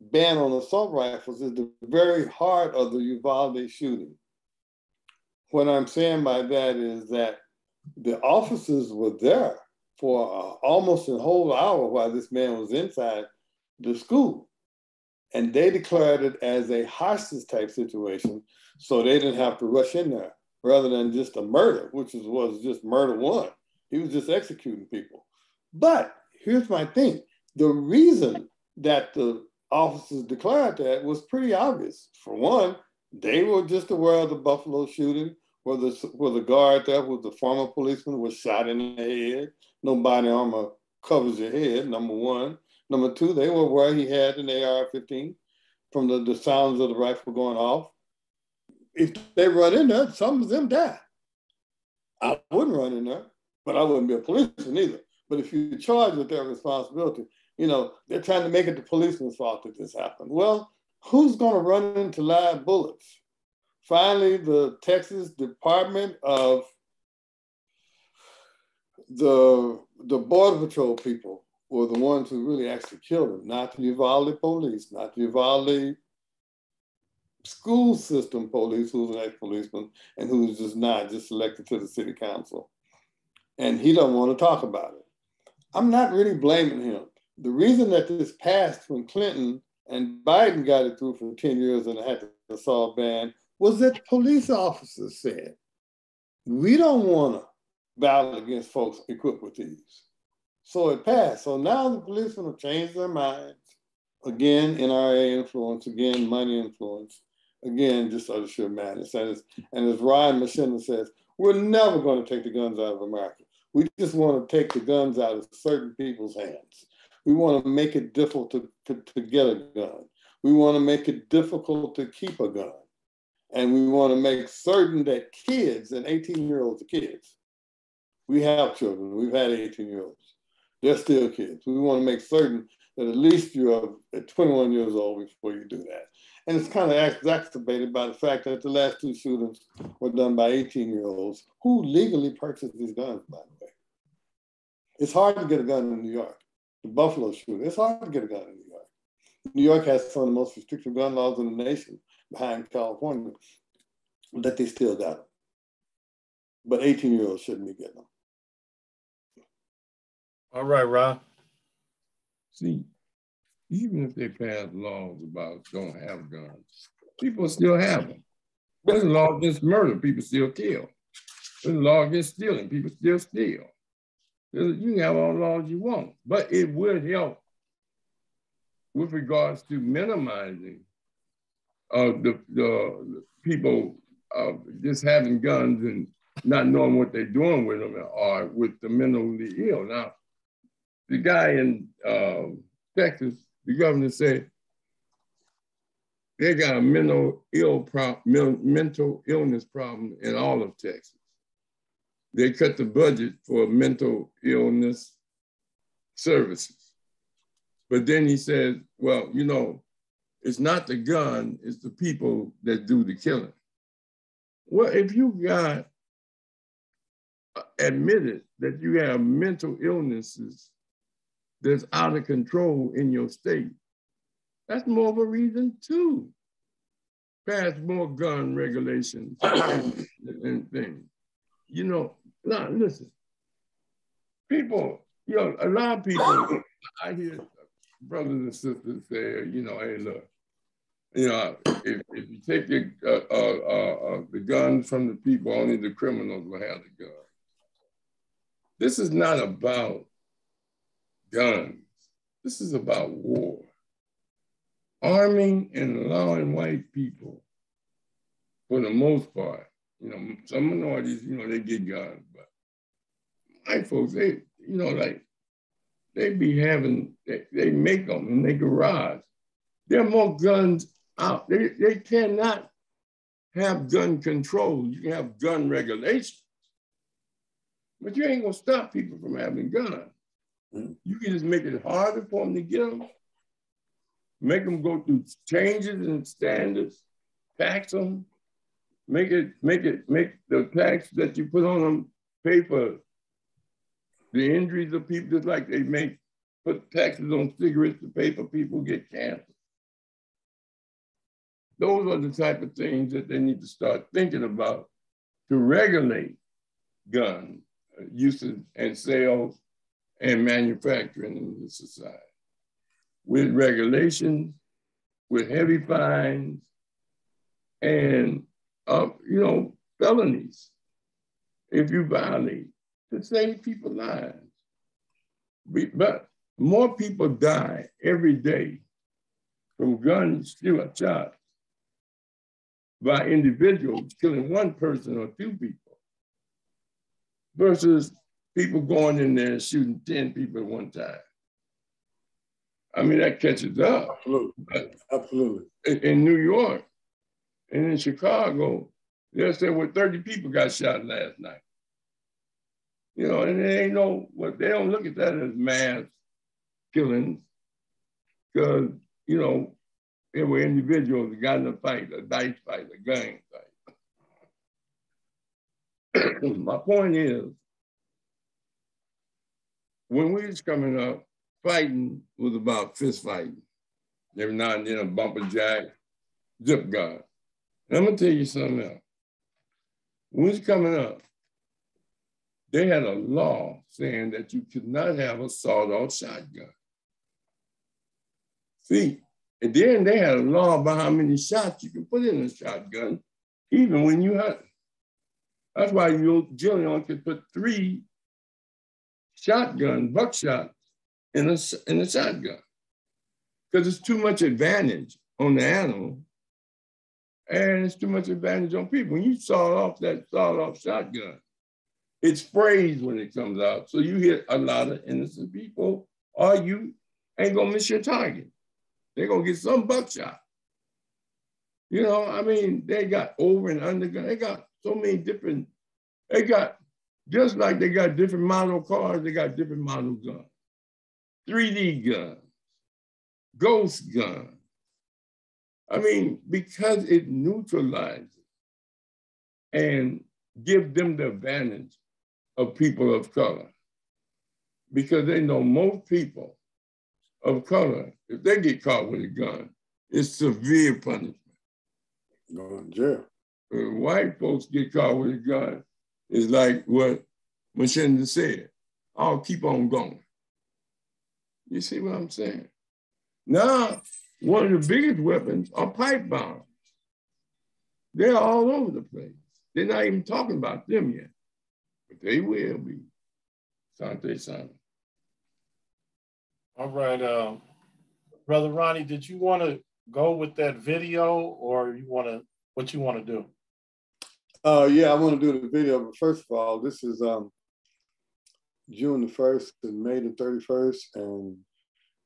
ban on assault rifles is the very heart of the Uvalde shooting. What I'm saying by that is that the officers were there for uh, almost a whole hour while this man was inside the school. And they declared it as a hostage type situation, so they didn't have to rush in there rather than just a murder, which was, was just murder one. He was just executing people. But here's my thing the reason that the officers declared that was pretty obvious. For one, they were just aware of the Buffalo shooting, where the, where the guard there was the former policeman was shot in the head. No body armor covers your head, number one. Number two, they were aware he had an AR-15 from the, the sounds of the rifle going off. If they run in there, some of them die. I wouldn't run in there, but I wouldn't be a policeman either. But if you're charged with their responsibility, you know, they're trying to make it the policeman's fault that this happened. Well, who's going to run into live bullets? Finally, the Texas Department of the the Border Patrol people were the ones who really actually killed him, not the Uvalde police, not the Uvalde school system police, who's an ex-policeman and who's just not just elected to the city council. And he don't want to talk about it. I'm not really blaming him. The reason that this passed when Clinton and Biden got it through for 10 years and had the assault ban was that police officers said, we don't want to battle against folks equipped with these. So it passed. So now the policemen have changed their minds. Again, NRA influence, again, money influence, again, just sheer madness. And as, and as Ryan Machinda says, we're never going to take the guns out of America. We just want to take the guns out of certain people's hands. We want to make it difficult to, to, to get a gun. We want to make it difficult to keep a gun. And we want to make certain that kids and 18 year olds are kids. We have children, we've had 18 year olds. They're still kids. We want to make certain that at least you're at 21 years old before you do that. And it's kind of exacerbated by the fact that the last two shootings were done by 18 year olds who legally purchased these guns, by the way. It's hard to get a gun in New York the Buffalo shooting. It's hard to get a gun in New York. New York has some of the most restrictive gun laws in the nation behind California, that they still got them. But 18 year olds shouldn't be getting them. All right, Rob. See, even if they pass laws about don't have guns, people still have them. There's a law against murder, people still kill. There's a law against stealing, people still steal. You can have all the laws you want, but it would help with regards to minimizing uh, the, the people uh, just having guns and not knowing what they're doing with them or with the mentally ill. Now, the guy in uh, Texas, the governor said they got a mental ill pro- mental illness problem in all of Texas they cut the budget for mental illness services. But then he said, well, you know, it's not the gun, it's the people that do the killing. Well, if you got admitted that you have mental illnesses that's out of control in your state, that's more of a reason to pass more gun regulations and, and things. You know, now, listen, people, you know, a lot of people, I hear brothers and sisters say, you know, hey, look, you know, if, if you take the, uh, uh, uh, uh, the guns from the people, only the criminals will have the gun. This is not about guns. This is about war. Arming and allowing white people, for the most part, you know, some minorities, you know, they get guns, but white folks, they, you know, like they be having, they, they make them in their garage. There are more guns out. They, they cannot have gun control. You can have gun regulation, but you ain't gonna stop people from having guns. Mm. You can just make it harder for them to get them, make them go through changes in standards, tax them, make it, make it, make the tax that you put on them pay for the injuries of people, just like they make put taxes on cigarettes to pay for people get cancer. Those are the type of things that they need to start thinking about to regulate gun usage and sales and manufacturing in the society. With regulations, with heavy fines, and uh, you know, felonies if you violate to save people's lives. But more people die every day from gun shots by individuals killing one person or two people versus people going in there and shooting 10 people at one time. I mean, that catches up. Absolutely. Absolutely. In, New York and in Chicago, they said well, 30 people got shot last night. You know, and they ain't no, well, they don't look at that as mass killings because, you know, there were individuals that got in a fight, a dice fight, a gang fight. My point is, when we was coming up, fighting was about fist fighting. Every now and then a bumper jack, zip guard. And I'm gonna tell you something else. When we was coming up, they had a law saying that you could not have a sawed-off shotgun. See, and then they had a law about how many shots you can put in a shotgun, even when you hunt. That's why you Jillian could put three shotgun, buckshot in a, in a shotgun. Because it's too much advantage on the animal and it's too much advantage on people. When you saw off that sawed off shotgun, it sprays when it comes out. So you hit a lot of innocent people, or you ain't gonna miss your target. They're gonna get some buckshot. You know, I mean, they got over and under. They got so many different, they got, just like they got different model cars, they got different model guns. 3D guns, ghost guns. I mean, because it neutralizes and give them the advantage of people of color. Because they know most people of color, if they get caught with a gun, it's severe punishment. Going to jail. If white folks get caught with a gun, it's like what Machinda said, I'll keep on going. You see what I'm saying? Now, one of the biggest weapons are pipe bombs. They're all over the place. They're not even talking about them yet, but they will be. Sante Simon. All right, um, brother Ronnie, did you want to go with that video, or you want to? What you want to do? Uh, yeah, I want to do the video, but first of all, this is um, June the first and May the thirty first, and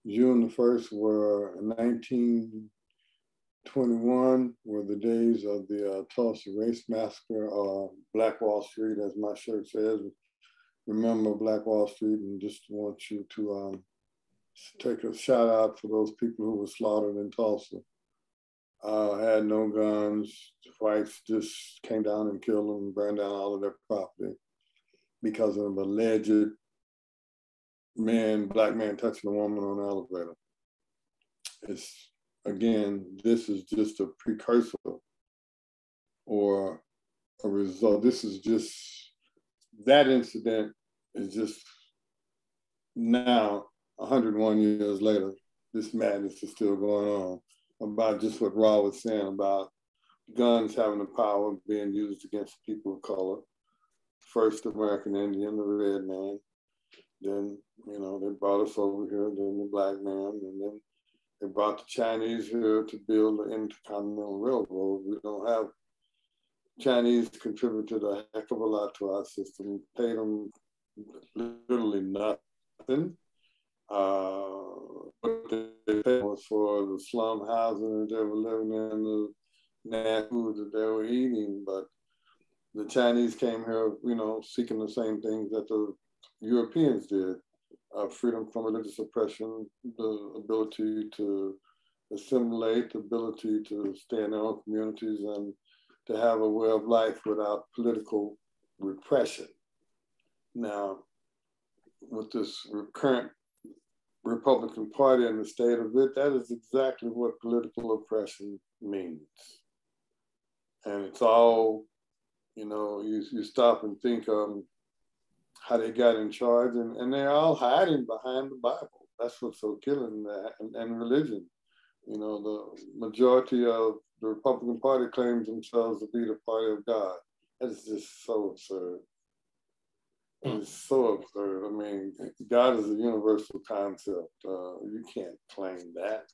June the first were 1921 were the days of the uh, Tulsa Race Massacre, uh, Black Wall Street, as my shirt says. Remember Black Wall Street, and just want you to um, take a shout out for those people who were slaughtered in Tulsa. Uh, had no guns. The Whites just came down and killed them burned down all of their property because of an alleged man, black man touching a woman on the elevator. It's again, this is just a precursor or a result. This is just that incident is just now 101 years later, this madness is still going on about just what Ra was saying about guns having the power of being used against people of color. First American Indian, the red man. Then, you know, they brought us over here, then the black man, and then they brought the Chinese here to build the Intercontinental Railroad. We don't have Chinese contributed a heck of a lot to our system, paid them literally nothing Uh, for the slum housing that they were living in, the nasty food that they were eating. But the Chinese came here, you know, seeking the same things that the Europeans did uh, freedom from religious oppression, the ability to assimilate, the ability to stay in their own communities, and to have a way of life without political repression. Now, with this current Republican Party and the state of it, that is exactly what political oppression means. And it's all, you know, you, you stop and think um, how they got in charge, and, and they're all hiding behind the Bible. That's what's so killing that, and, and religion. You know, the majority of the Republican Party claims themselves to be the party of God. That is just so absurd. It's so absurd. I mean, God is a universal concept. Uh, you can't claim that.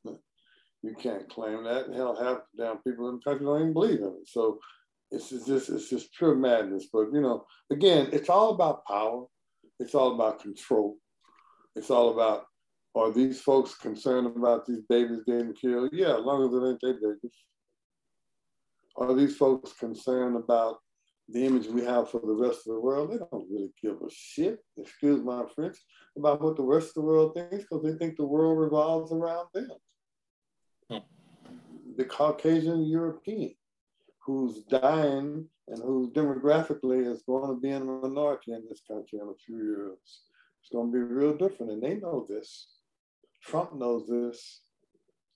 You can't claim that. Hell, half the damn people in the country don't even believe in it. So it's just it's just pure madness. But you know, again, it's all about power. It's all about control. It's all about are these folks concerned about these babies getting killed? Yeah, as long as it ain't their babies. Are these folks concerned about the image we have for the rest of the world? They don't really give a shit, excuse my French, about what the rest of the world thinks because they think the world revolves around them. Hmm. The Caucasian European who's dying and who demographically is going to be in a minority in this country in a few years. It's going to be real different, and they know this. Trump knows this.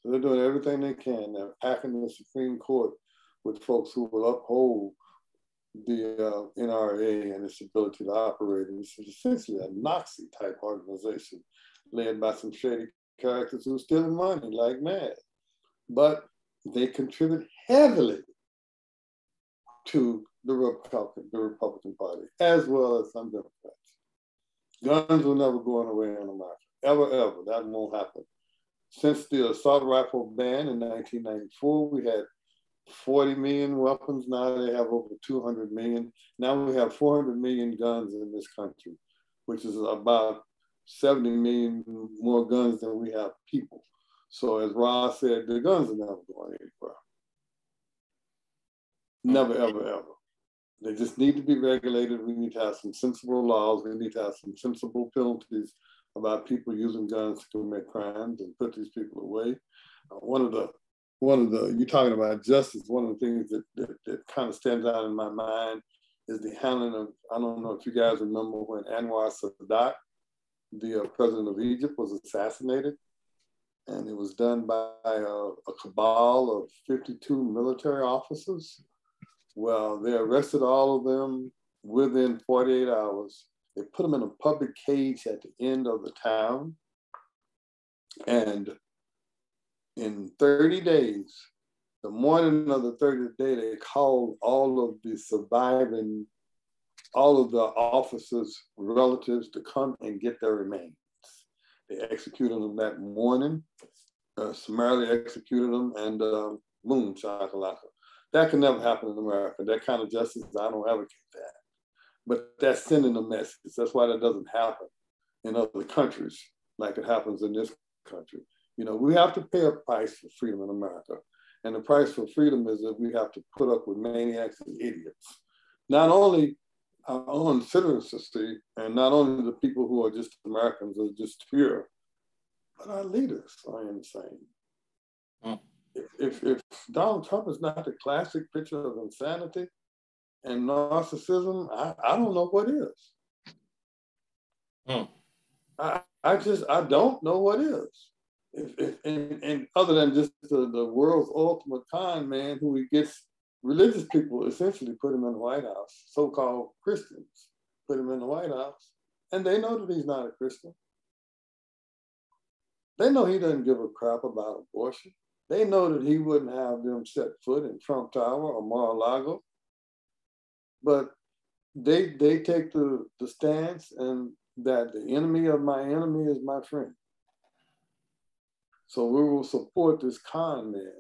So they're doing everything they can. They're packing the Supreme Court with folks who will uphold the uh, NRA and its ability to operate. And it's essentially a Nazi type organization led by some shady characters who steal money like mad. But they contribute heavily to the Republican, the Republican Party, as well as some Democrats. Guns will never go away in America, ever, ever. That won't happen. Since the assault rifle ban in 1994, we had 40 million weapons. Now they have over 200 million. Now we have 400 million guns in this country, which is about 70 million more guns than we have people. So as Ross said, the guns are never going anywhere. Never, ever, ever. They just need to be regulated. We need to have some sensible laws. We need to have some sensible penalties about people using guns to commit crimes and put these people away. Uh, one of the one of the you're talking about justice. One of the things that, that, that kind of stands out in my mind is the handling of. I don't know if you guys remember when Anwar Sadat, the uh, president of Egypt, was assassinated, and it was done by a, a cabal of 52 military officers well, they arrested all of them within 48 hours. They put them in a public cage at the end of the town. And in 30 days, the morning of the 30th day, they called all of the surviving, all of the officers' relatives to come and get their remains. They executed them that morning, uh, summarily executed them, and uh, boom, shakalaka. That can never happen in America. That kind of justice, I don't advocate that. But that's sending a message. That's why that doesn't happen in other countries like it happens in this country. You know, we have to pay a price for freedom in America. And the price for freedom is that we have to put up with maniacs and idiots. Not only our own citizenry and not only the people who are just Americans or just pure, but our leaders are insane. Mm if, if Donald Trump is not the classic picture of insanity and narcissism, I, I don't know what is. Hmm. I, I just, I don't know what is. If, if, and, and other than just the, the world's ultimate con man who he gets religious people essentially put him in the White House, so-called Christians put him in the White House, and they know that he's not a Christian. They know he doesn't give a crap about abortion. They know that he wouldn't have them set foot in Trump Tower or Mar-a-Lago. But they they take the, the stance and that the enemy of my enemy is my friend. So we will support this con man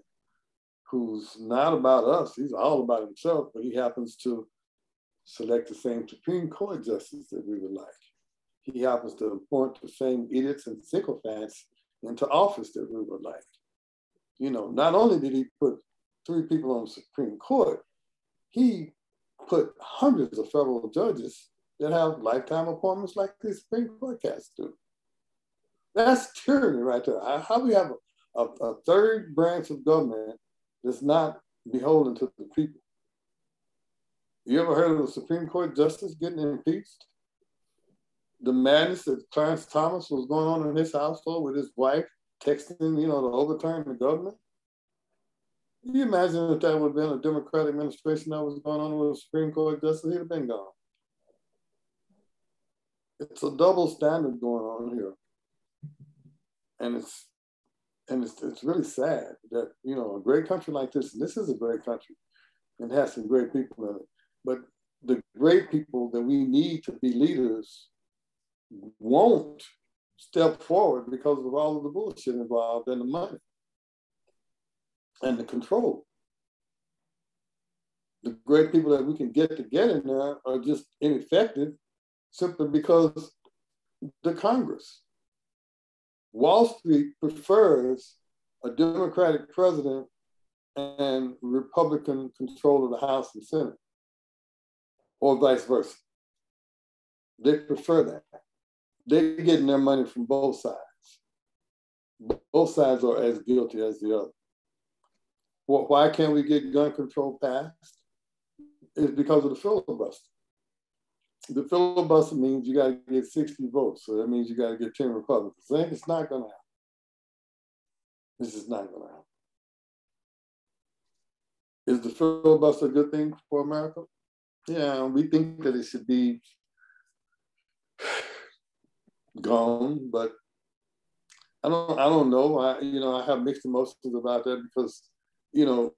who's not about us. He's all about himself, but he happens to select the same Supreme Court justice that we would like. he happens to appoint the same idiots and sycophants into office that we would like. You know, not only did he put three people on the Supreme Court, he put hundreds of federal judges that have lifetime appointments like the Supreme Court cats do. That's tyranny right there. How we have a, a, a third branch of government that's not beholden to the people. You ever heard of the Supreme Court justice getting impeached? The madness that Clarence Thomas was going on in his household with his wife texting, you know, to overturn the government. Can you imagine if that would have been a Democratic administration that was going on with a Supreme Court justice? He'd have been gone. It's a double standard going on here. And it's and it's, it's really sad that, you know, a great country like this, and this is a great country and has some great people in it, but the great people that we need to be leaders won't step forward because of all of the bullshit involved and the money and the control. The great people that we can get to get in there are just ineffective simply because the Congress. Wall Street prefers a Democratic president and Republican control of the House and Senate, or vice versa. They prefer that. They're getting their money from both sides. Both sides are as guilty as the other. Why can't we get gun control passed? It's because of the filibuster. The filibuster means you got to get 60 votes. So that means you got to get 10 Republicans. It's not going to happen. This is not going to happen. Is the filibuster a good thing for America? Yeah, we think that it should be gone, but I don't I don't know. I you know I have mixed emotions about that because you know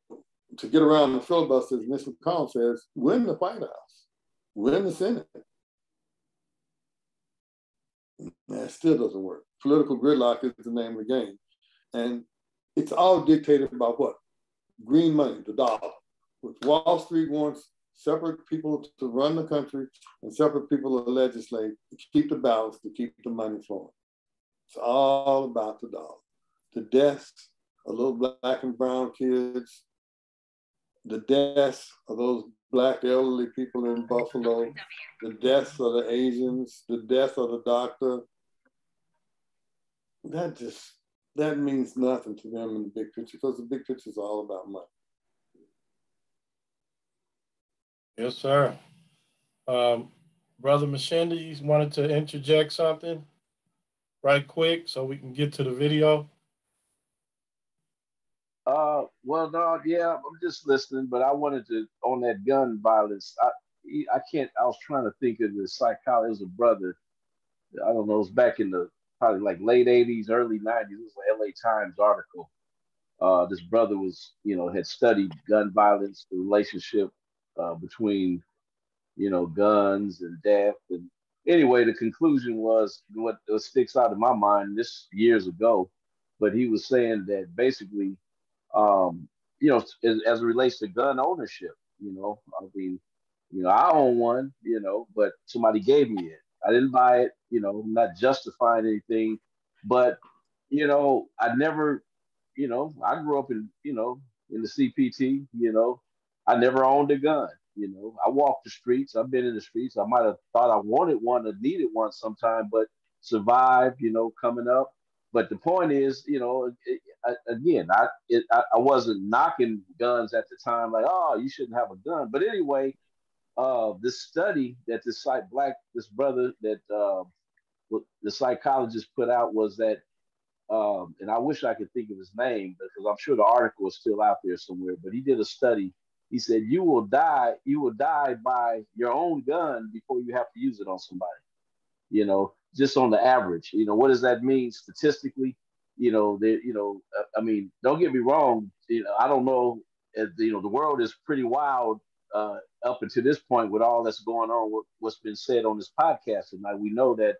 to get around the filibuster, as Mitch McConnell says, win the White House, win the Senate. That still doesn't work. Political gridlock is the name of the game, and it's all dictated by what green money, the dollar. With Wall Street wants separate people to run the country and separate people to legislate to keep the balance, to keep the money flowing. It's all about the dollar. The deaths of little black and brown kids, the deaths of those black elderly people in Buffalo, the deaths of the Asians, the death of the doctor. That just that means nothing to them in the big picture because the big picture is all about money. Yes, sir. Um, Brother Machenda, you wanted to interject something right quick so we can get to the video? Uh, well, no, yeah, I'm just listening, but I wanted to on that gun violence. I, I can't. I was trying to think of the psychologist, a brother. I don't know. It was back in the probably like late '80s, early '90s. It was an LA Times article. Uh, this brother was, you know, had studied gun violence, the relationship uh, between you know guns and death and anyway the conclusion was what, what sticks out in my mind this years ago but he was saying that basically um, you know as, as it relates to gun ownership you know i mean you know i own one you know but somebody gave me it i didn't buy it you know I'm not justifying anything but you know i never you know i grew up in you know in the cpt you know I never owned a gun. You know, I walked the streets. I've been in the streets. I might have thought I wanted one or needed one sometime, but survived. You know, coming up. But the point is, you know, it, again, I, it, I I wasn't knocking guns at the time, like, oh, you shouldn't have a gun. But anyway, uh, this study that this site black this brother that uh, the psychologist put out was that, um, and I wish I could think of his name because I'm sure the article is still out there somewhere. But he did a study he said, "You will die. You will die by your own gun before you have to use it on somebody." You know, just on the average. You know, what does that mean statistically? You know, that you know, I mean, don't get me wrong. You know, I don't know. You know, the world is pretty wild uh, up until this point with all that's going on. What, what's been said on this podcast tonight, we know that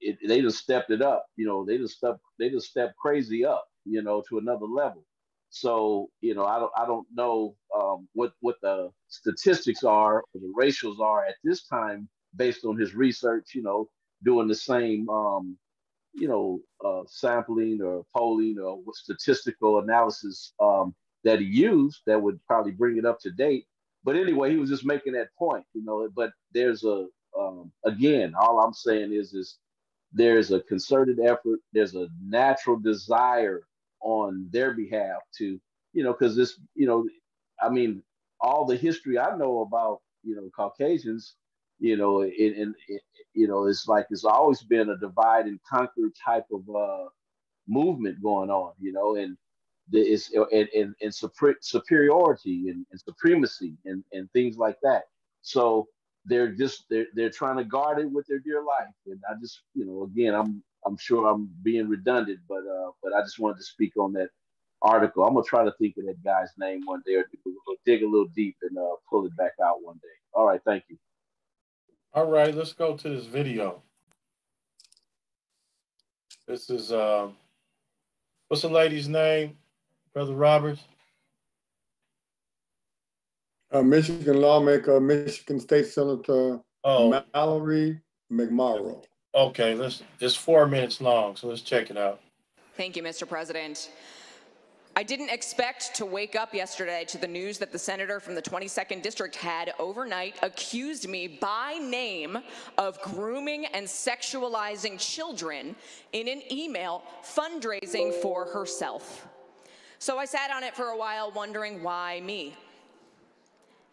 it, they just stepped it up. You know, they just stepped they just stepped crazy up. You know, to another level. So you know, I don't I don't know um, what what the statistics are or the ratios are at this time based on his research. You know, doing the same, um, you know, uh, sampling or polling or statistical analysis um, that he used that would probably bring it up to date. But anyway, he was just making that point, you know. But there's a um, again, all I'm saying is is there's a concerted effort, there's a natural desire on their behalf to, you know, because this, you know, I mean, all the history I know about, you know, Caucasians, you know, and you know, it's like it's always been a divide and conquer type of uh, movement going on, you know, and it's and, and, and superiority and, and supremacy and, and things like that. So they're just they're they're trying to guard it with their dear life. And I just, you know, again, I'm I'm sure I'm being redundant, but uh, but I just wanted to speak on that article. I'm gonna try to think of that guy's name one day or dig a little deep and uh, pull it back out one day. All right, thank you. All right, let's go to this video. This is uh, what's the lady's name, Brother Roberts? Uh, Michigan lawmaker, Michigan State Senator oh. Mallory McMorrow. Okay, let's. It's four minutes long, so let's check it out. Thank you, Mr. President. I didn't expect to wake up yesterday to the news that the senator from the 22nd district had overnight accused me by name of grooming and sexualizing children in an email fundraising for herself. So I sat on it for a while wondering why me.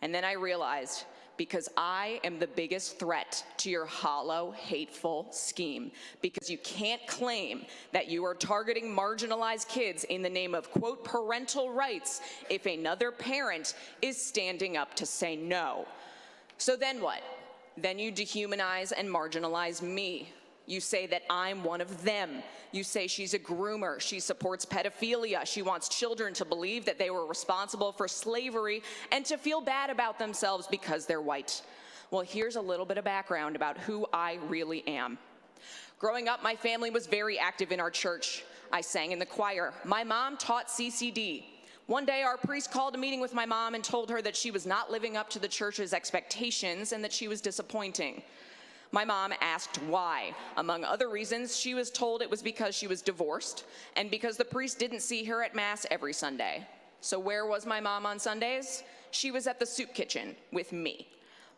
And then I realized because I am the biggest threat to your hollow, hateful scheme. Because you can't claim that you are targeting marginalized kids in the name of, quote, parental rights if another parent is standing up to say no. So then what? Then you dehumanize and marginalize me. You say that I'm one of them. You say she's a groomer. She supports pedophilia. She wants children to believe that they were responsible for slavery and to feel bad about themselves because they're white. Well, here's a little bit of background about who I really am. Growing up, my family was very active in our church. I sang in the choir. My mom taught CCD. One day, our priest called a meeting with my mom and told her that she was not living up to the church's expectations and that she was disappointing. My mom asked why. Among other reasons, she was told it was because she was divorced and because the priest didn't see her at Mass every Sunday. So, where was my mom on Sundays? She was at the soup kitchen with me.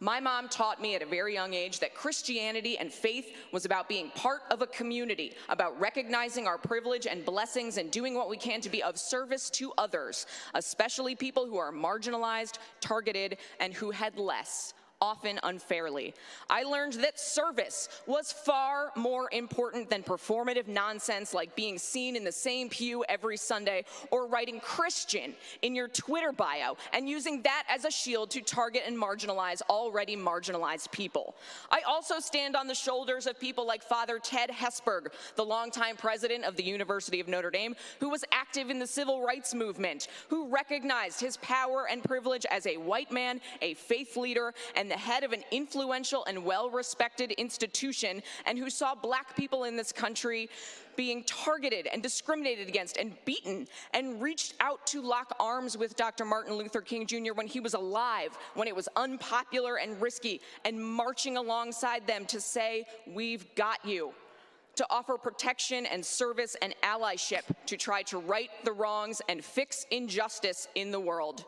My mom taught me at a very young age that Christianity and faith was about being part of a community, about recognizing our privilege and blessings and doing what we can to be of service to others, especially people who are marginalized, targeted, and who had less often unfairly. I learned that service was far more important than performative nonsense like being seen in the same pew every Sunday or writing Christian in your Twitter bio and using that as a shield to target and marginalize already marginalized people. I also stand on the shoulders of people like Father Ted Hesburgh, the longtime president of the University of Notre Dame, who was active in the civil rights movement, who recognized his power and privilege as a white man, a faith leader, and the head of an influential and well-respected institution and who saw black people in this country being targeted and discriminated against and beaten and reached out to lock arms with Dr. Martin Luther King Jr. when he was alive, when it was unpopular and risky, and marching alongside them to say, we've got you to offer protection and service and allyship to try to right the wrongs and fix injustice in the world.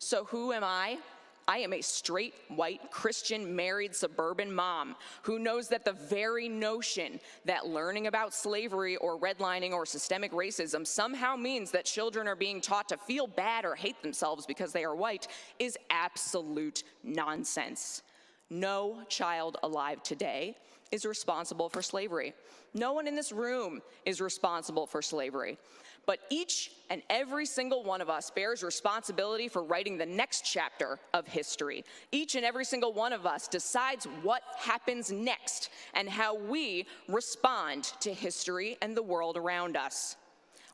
So who am I? I am a straight, white, Christian, married, suburban mom who knows that the very notion that learning about slavery or redlining or systemic racism somehow means that children are being taught to feel bad or hate themselves because they are white is absolute nonsense. No child alive today is responsible for slavery. No one in this room is responsible for slavery. But each and every single one of us bears responsibility for writing the next chapter of history. Each and every single one of us decides what happens next and how we respond to history and the world around us.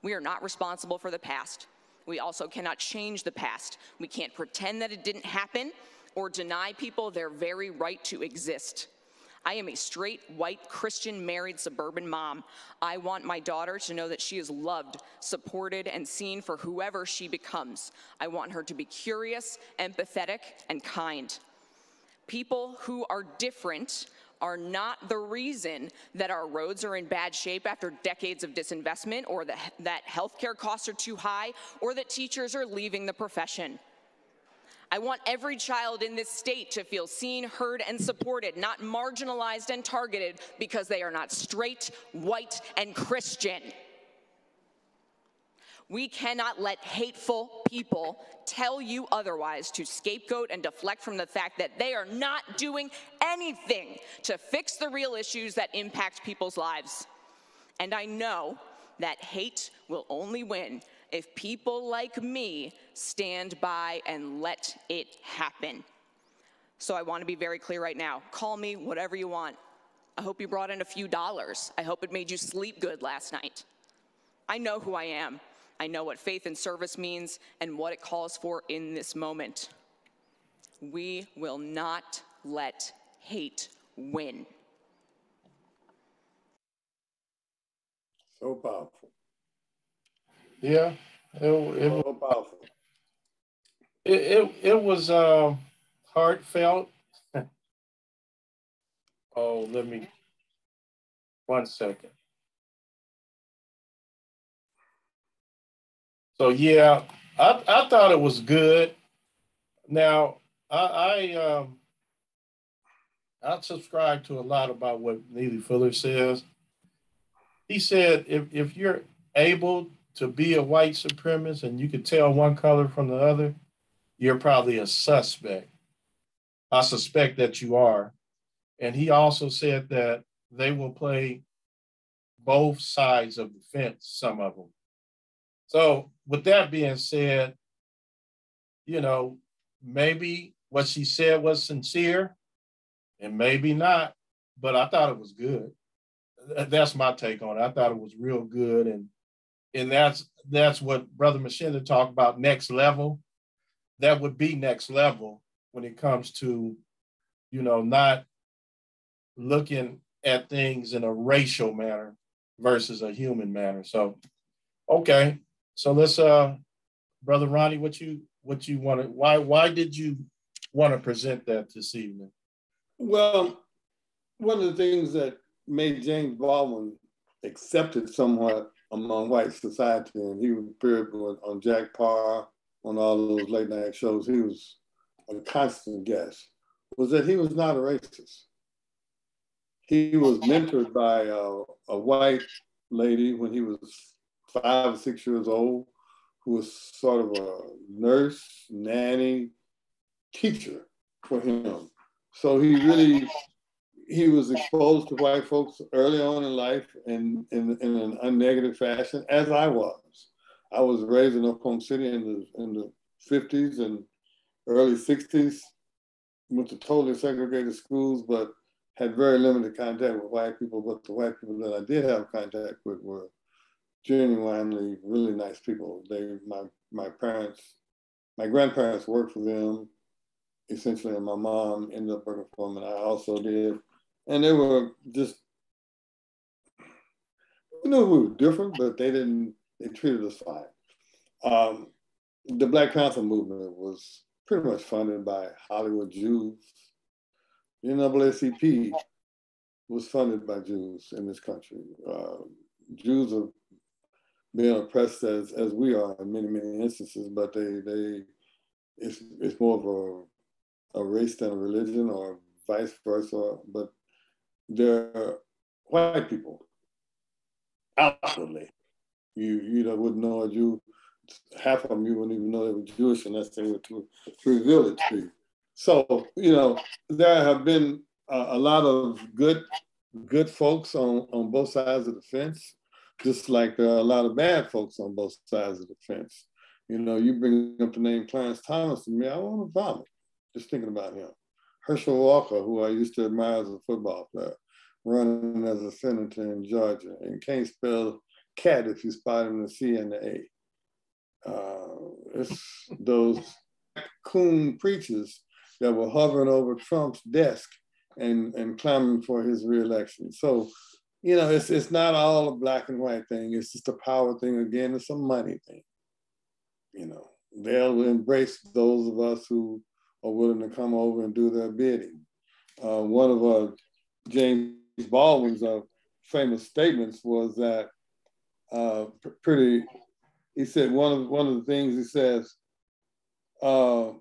We are not responsible for the past. We also cannot change the past. We can't pretend that it didn't happen or deny people their very right to exist. I am a straight, white, Christian, married, suburban mom. I want my daughter to know that she is loved, supported, and seen for whoever she becomes. I want her to be curious, empathetic, and kind. People who are different are not the reason that our roads are in bad shape after decades of disinvestment, or that, that healthcare costs are too high, or that teachers are leaving the profession. I want every child in this state to feel seen, heard, and supported, not marginalized and targeted because they are not straight, white, and Christian. We cannot let hateful people tell you otherwise to scapegoat and deflect from the fact that they are not doing anything to fix the real issues that impact people's lives. And I know that hate will only win if people like me stand by and let it happen. So I want to be very clear right now. Call me whatever you want. I hope you brought in a few dollars. I hope it made you sleep good last night. I know who I am. I know what faith and service means and what it calls for in this moment. We will not let hate win. So powerful. Yeah, it, it, So powerful. it, it, it was uh, heartfelt. oh, let me, one second. So yeah, I, I thought it was good. Now I I um I subscribe to a lot about what Neely Fuller says. He said if if you're able to be a white supremacist and you can tell one color from the other, you're probably a suspect. I suspect that you are. And he also said that they will play both sides of the fence, some of them. So, with that being said, you know, maybe what she said was sincere and maybe not, but I thought it was good. That's my take on it. I thought it was real good. And and that's that's what Brother Machinda talked about next level. That would be next level when it comes to, you know, not looking at things in a racial manner versus a human manner. So, okay, so let's, uh, Brother Ronnie, what you what you want to why why did you want to present that this evening? Well, one of the things that made James Baldwin accepted somewhat among white society, and he appeared on Jack Paar, on all those late night shows. He was a constant guest. Was that he was not a racist. He was mentored by a, a white lady when he was five or six years old, who was sort of a nurse, nanny, teacher for him. So he really he was exposed to white folks early on in life in, in, in an unnegative fashion, as I was. I was raised in Oklahoma City in the, in the 50s and early 60s, went to totally segregated schools, but had very limited contact with white people. But the white people that I did have contact with were genuinely really nice people. They, my, my parents, my grandparents worked for them essentially, and my mom ended up working for them, and I also did and they were just we knew we were different, but they didn't. They treated us fine. Um, the Black Panther movement was pretty much funded by Hollywood Jews. The NAACP was funded by Jews in this country. Uh, Jews are being oppressed as as we are in many many instances, but they they it's it's more of a a race than a religion or vice versa. But they're white people outwardly. You you know, wouldn't know a Jew. Half of them you wouldn't even know they were Jewish unless they were to, to reveal it to you. So you know, there have been a, a lot of good good folks on on both sides of the fence, just like there are a lot of bad folks on both sides of the fence. You know, you bring up the name Clarence Thomas to me, I want to vomit just thinking about him. Herschel Walker, who I used to admire as a football player, running as a senator in Georgia, and can't spell cat if you spot him the C and the A. Uh, it's those coon preachers that were hovering over Trump's desk and, and clamoring for his reelection. So, you know, it's, it's not all a black and white thing. It's just a power thing again. It's a money thing. You know, they'll embrace those of us who are willing to come over and do their bidding. Uh, one of our James Baldwin's uh, famous statements was that uh, pretty. He said one of one of the things he says. Uh,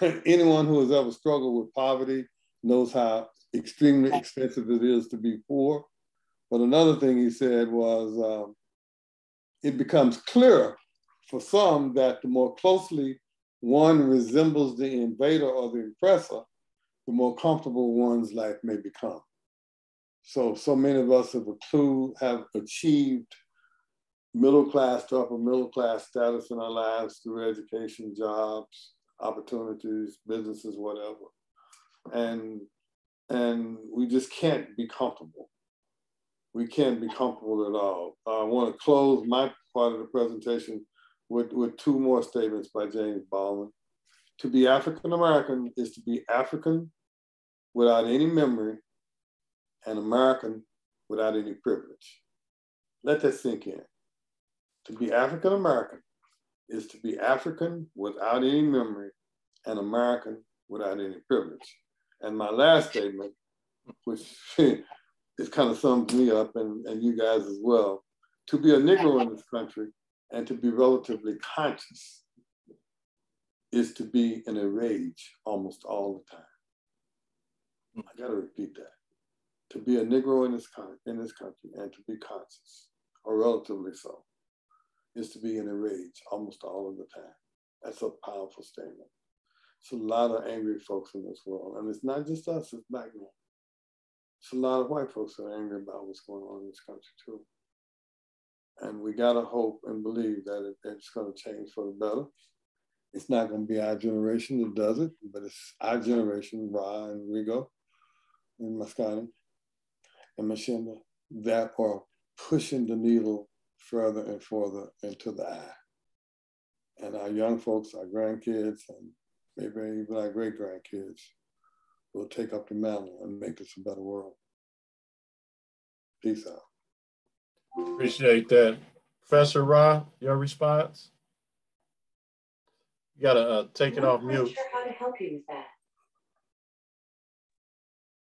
anyone who has ever struggled with poverty knows how extremely expensive it is to be poor. But another thing he said was um, it becomes clearer for some that the more closely one resembles the invader or the oppressor, the more comfortable one's life may become. So, so many of us have, clue, have achieved middle class to upper middle class status in our lives through education, jobs, opportunities, businesses, whatever. And, and we just can't be comfortable. We can't be comfortable at all. I want to close my part of the presentation with, with two more statements by James Baldwin. To be African American is to be African without any memory and American without any privilege. Let that sink in. To be African American is to be African without any memory and American without any privilege. And my last statement, which is kind of sums me up and, and you guys as well, to be a Negro in this country and to be relatively conscious is to be in a rage almost all the time. I gotta repeat that. To be a Negro in this, con- in this country and to be conscious, or relatively so, is to be in a rage almost all of the time. That's a powerful statement. It's a lot of angry folks in this world. And it's not just us, it's black men. It's a lot of white folks that are angry about what's going on in this country too. And we gotta hope and believe that it, it's gonna change for the better. It's not gonna be our generation that does it, but it's our generation, Ra and Rigo and Maskani and Mashinda, that are pushing the needle further and further into the eye. And our young folks, our grandkids, and maybe even our great grandkids will take up the mantle and make this a better world. Peace out. Appreciate that. Professor Ra, your response? You gotta uh, take it off mute. Sure how to help you with that.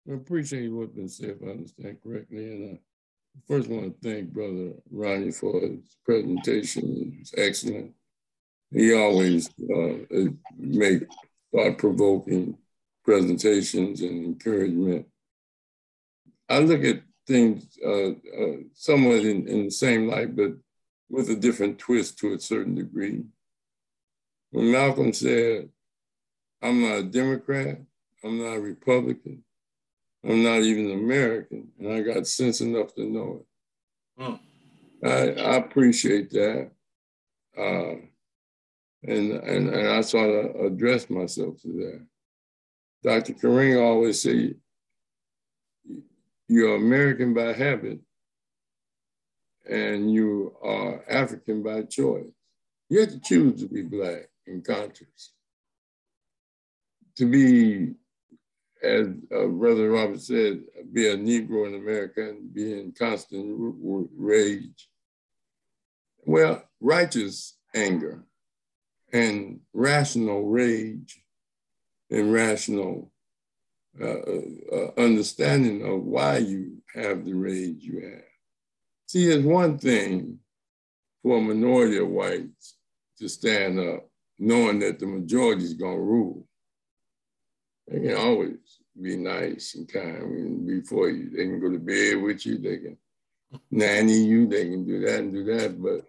I appreciate what's been said, if I understand correctly. And I first want to thank Brother Ronnie for his presentation. It's excellent. He always uh, make thought-provoking presentations and encouragement. I look at things uh, uh, somewhat in, in the same light, but with a different twist to a certain degree. When Malcolm said, I'm not a Democrat, I'm not a Republican, I'm not even American, and I got sense enough to know it. Mm. I, I, appreciate that. Uh, and, and, and I sort of address myself to that. Dr. Kareem always say, you're American by habit and you are African by choice. You have to choose to be black and conscious. To be as uh, Brother Robert said, be a Negro in America and be in constant rage. Well, righteous anger and rational rage and rational uh, uh, understanding of why you have the rage you have. See, it's one thing for a minority of whites to stand up knowing that the majority is going to rule. They can always be nice and kind and be for you. They can go to bed with you. They can nanny you. They can do that and do that. But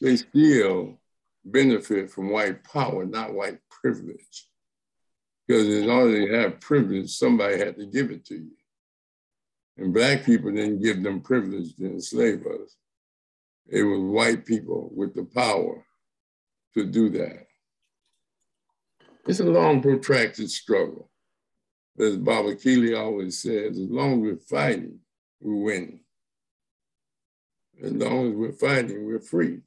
they still benefit from white power, not white privilege. Because in order to have privilege, somebody had to give it to you. And black people didn't give them privilege to enslave us. It was white people with the power to do that. It's a long, protracted struggle. As Baba Keeley always says, as long as we're fighting, we're winning. As long as we're fighting, we're free.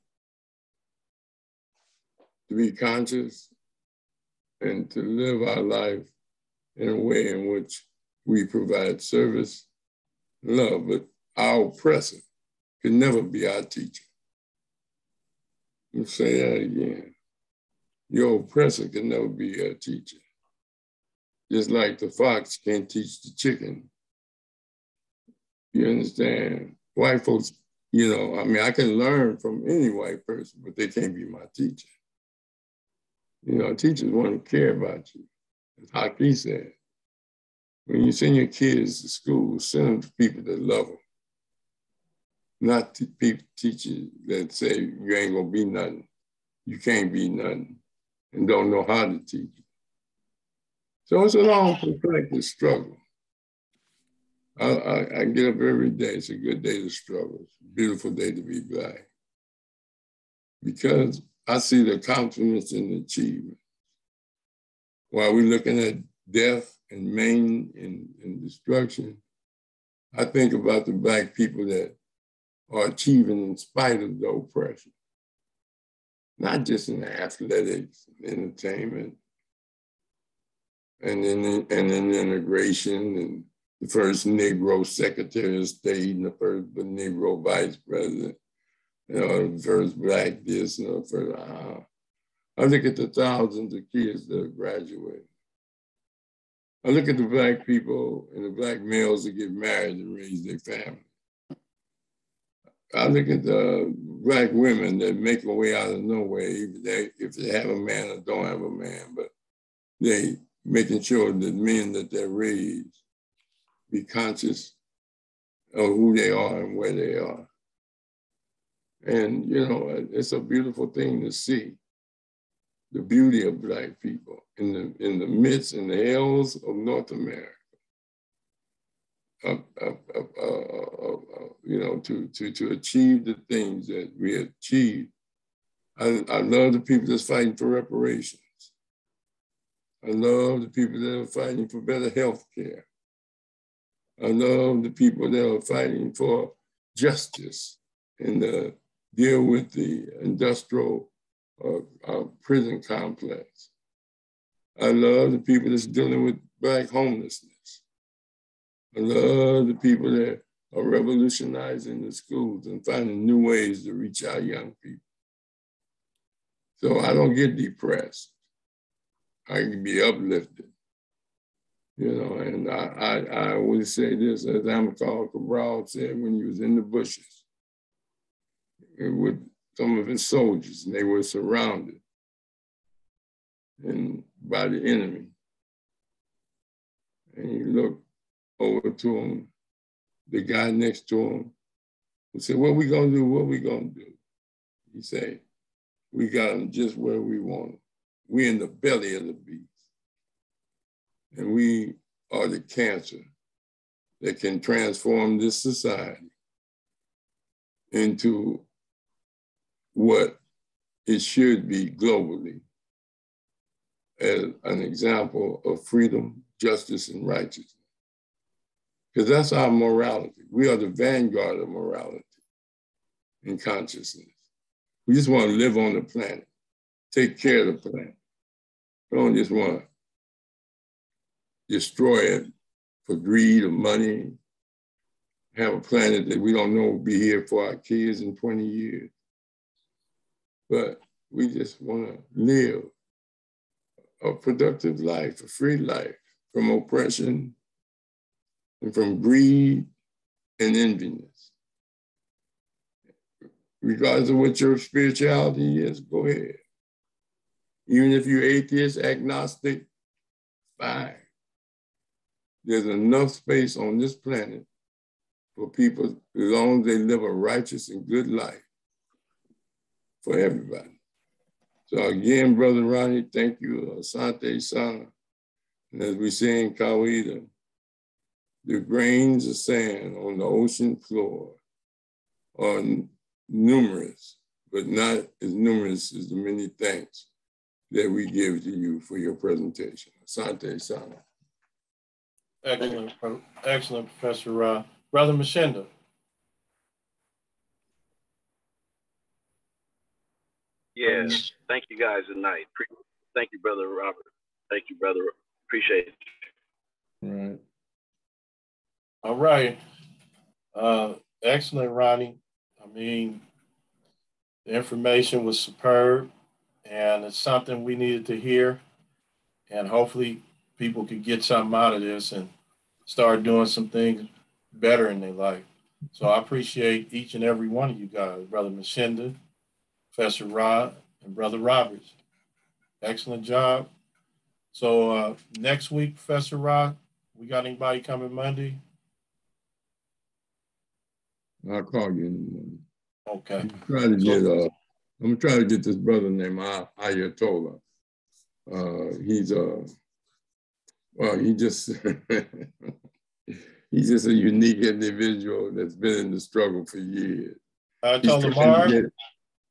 To be conscious and to live our life in a way in which we provide service, love, but our oppressor can never be our teacher. Let's say that again. Your oppressor can never be a teacher. Just like the fox can't teach the chicken You understand? White folks, you know, I mean, I can learn from any white person, but they can't be my teacher. You know, teachers want to care about you. As Haki said, when you send your kids to school, send them to people that love them, not to people, teachers that say you ain't gonna be nothing, you can't be nothing, and don't know how to teach. So it's a long, protracted struggle. I, I, I, get up every day. It's a good day to struggle. It's a beautiful day to be black. Because I see the in the achievement. While we're looking at death and maim and, and destruction, I think about the black people that are achieving in spite of the oppression. Not just in athletics, entertainment, and in and in integration and the first Negro Secretary of State and the first Negro Vice President, you know, the first black this, you know, first, uh, I look at the thousands of kids that have graduated. I look at the black people and the black males that get married and raise their family. I look at the black women that make a way out of nowhere, even they, if they have a man or don't have a man, but they making sure that men that they're raised be conscious of who they are and where they are. And, you know, it's a beautiful thing to see the beauty of Black people in the, in the midst, and the hills of North America. Of, of, of, you know, to, to, to achieve the things that we achieved. I, I love the people that's fighting for reparations. I love the people that are fighting for better health care. I love the people that are fighting for justice and uh, deal with the industrial uh, uh, prison complex. I love the people that's dealing with black homelessness. I love the people that are revolutionizing the schools and finding new ways to reach our young people. So I don't get depressed. I can be uplifted. You know, and I, I, I always say this, as Amilcar Cabral said when he was in the bushes with some of his soldiers, and they were surrounded and by the enemy. And he looked over to him, the guy next to him, and said, what we gonna do, what we gonna do? He said, we got them just where we want them. We're in the belly of the beast and we are the cancer that can transform this society into what it should be globally as an example of freedom, justice, and righteousness. Because that's our morality. We are the vanguard of morality and consciousness. We just want to live on the planet, take care of the planet. We don't just want to destroy it for greed or money, have a planet that we don't know will be here for our kids in 20 years. But we just want to live a productive life, a free life from oppression and from greed and enviness. Regardless of what your spirituality is, go ahead. Even if you're atheist, agnostic, fine there's enough space on this planet for people, as long as they live a righteous and good life for everybody. So again, Brother Ronnie, thank you, Asante Sana. And as we say in Kawaida, the grains of sand on the ocean floor are numerous, but not as numerous as the many thanks that we give to you for your presentation. Asante Sana. Excellent, excellent, Professor uh, Brother Mashinda. Yes, thank you guys tonight. Thank you, Brother Robert. Thank you, Brother. Appreciate it. Right. All right. Uh, excellent, Ronnie. I mean, the information was superb and it's something we needed to hear. And hopefully people could get something out of this and start doing some things better in their life. So I appreciate each and every one of you guys, Brother Machinda, Professor Rod, and Brother Roberts. Excellent job. So uh, next week, Professor Rod, we got anybody coming Monday? I'll call you in the morning. Okay. I'm trying to get uh I'm trying to get this brother named Ayatollah. Uh he's uh well he just he's just a unique individual that's been in the struggle for years. Ayatollah Marv?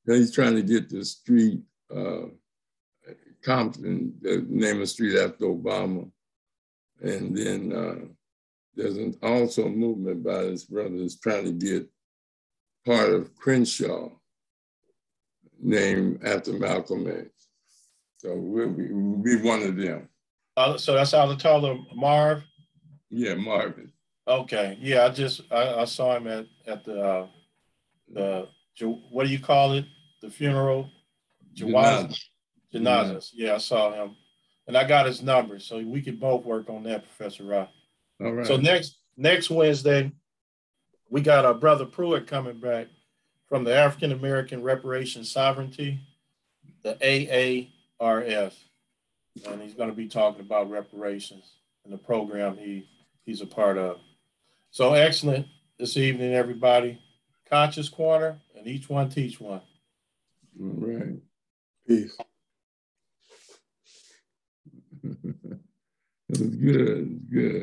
He's trying to get the street uh Compton, the name of street after Obama. And then uh there's an also a movement by his brothers trying to get part of Crenshaw named after Malcolm X. So we'll be, we'll be one of them. Uh, so that's Ayatollah Marv? Yeah, Marvin. Okay. Yeah, I just I, I saw him at at the uh, the what do you call it? The funeral. Jawaz. Janazas. Yeah, I saw him, and I got his number, so we could both work on that, Professor Rock. All right. So next next Wednesday, we got our brother Pruitt coming back from the African American Reparation Sovereignty, the AARS, and he's going to be talking about reparations and the program he he's a part of. So excellent this evening, everybody. Conscious Corner, and each one teach one. All right. Peace. it was good, good.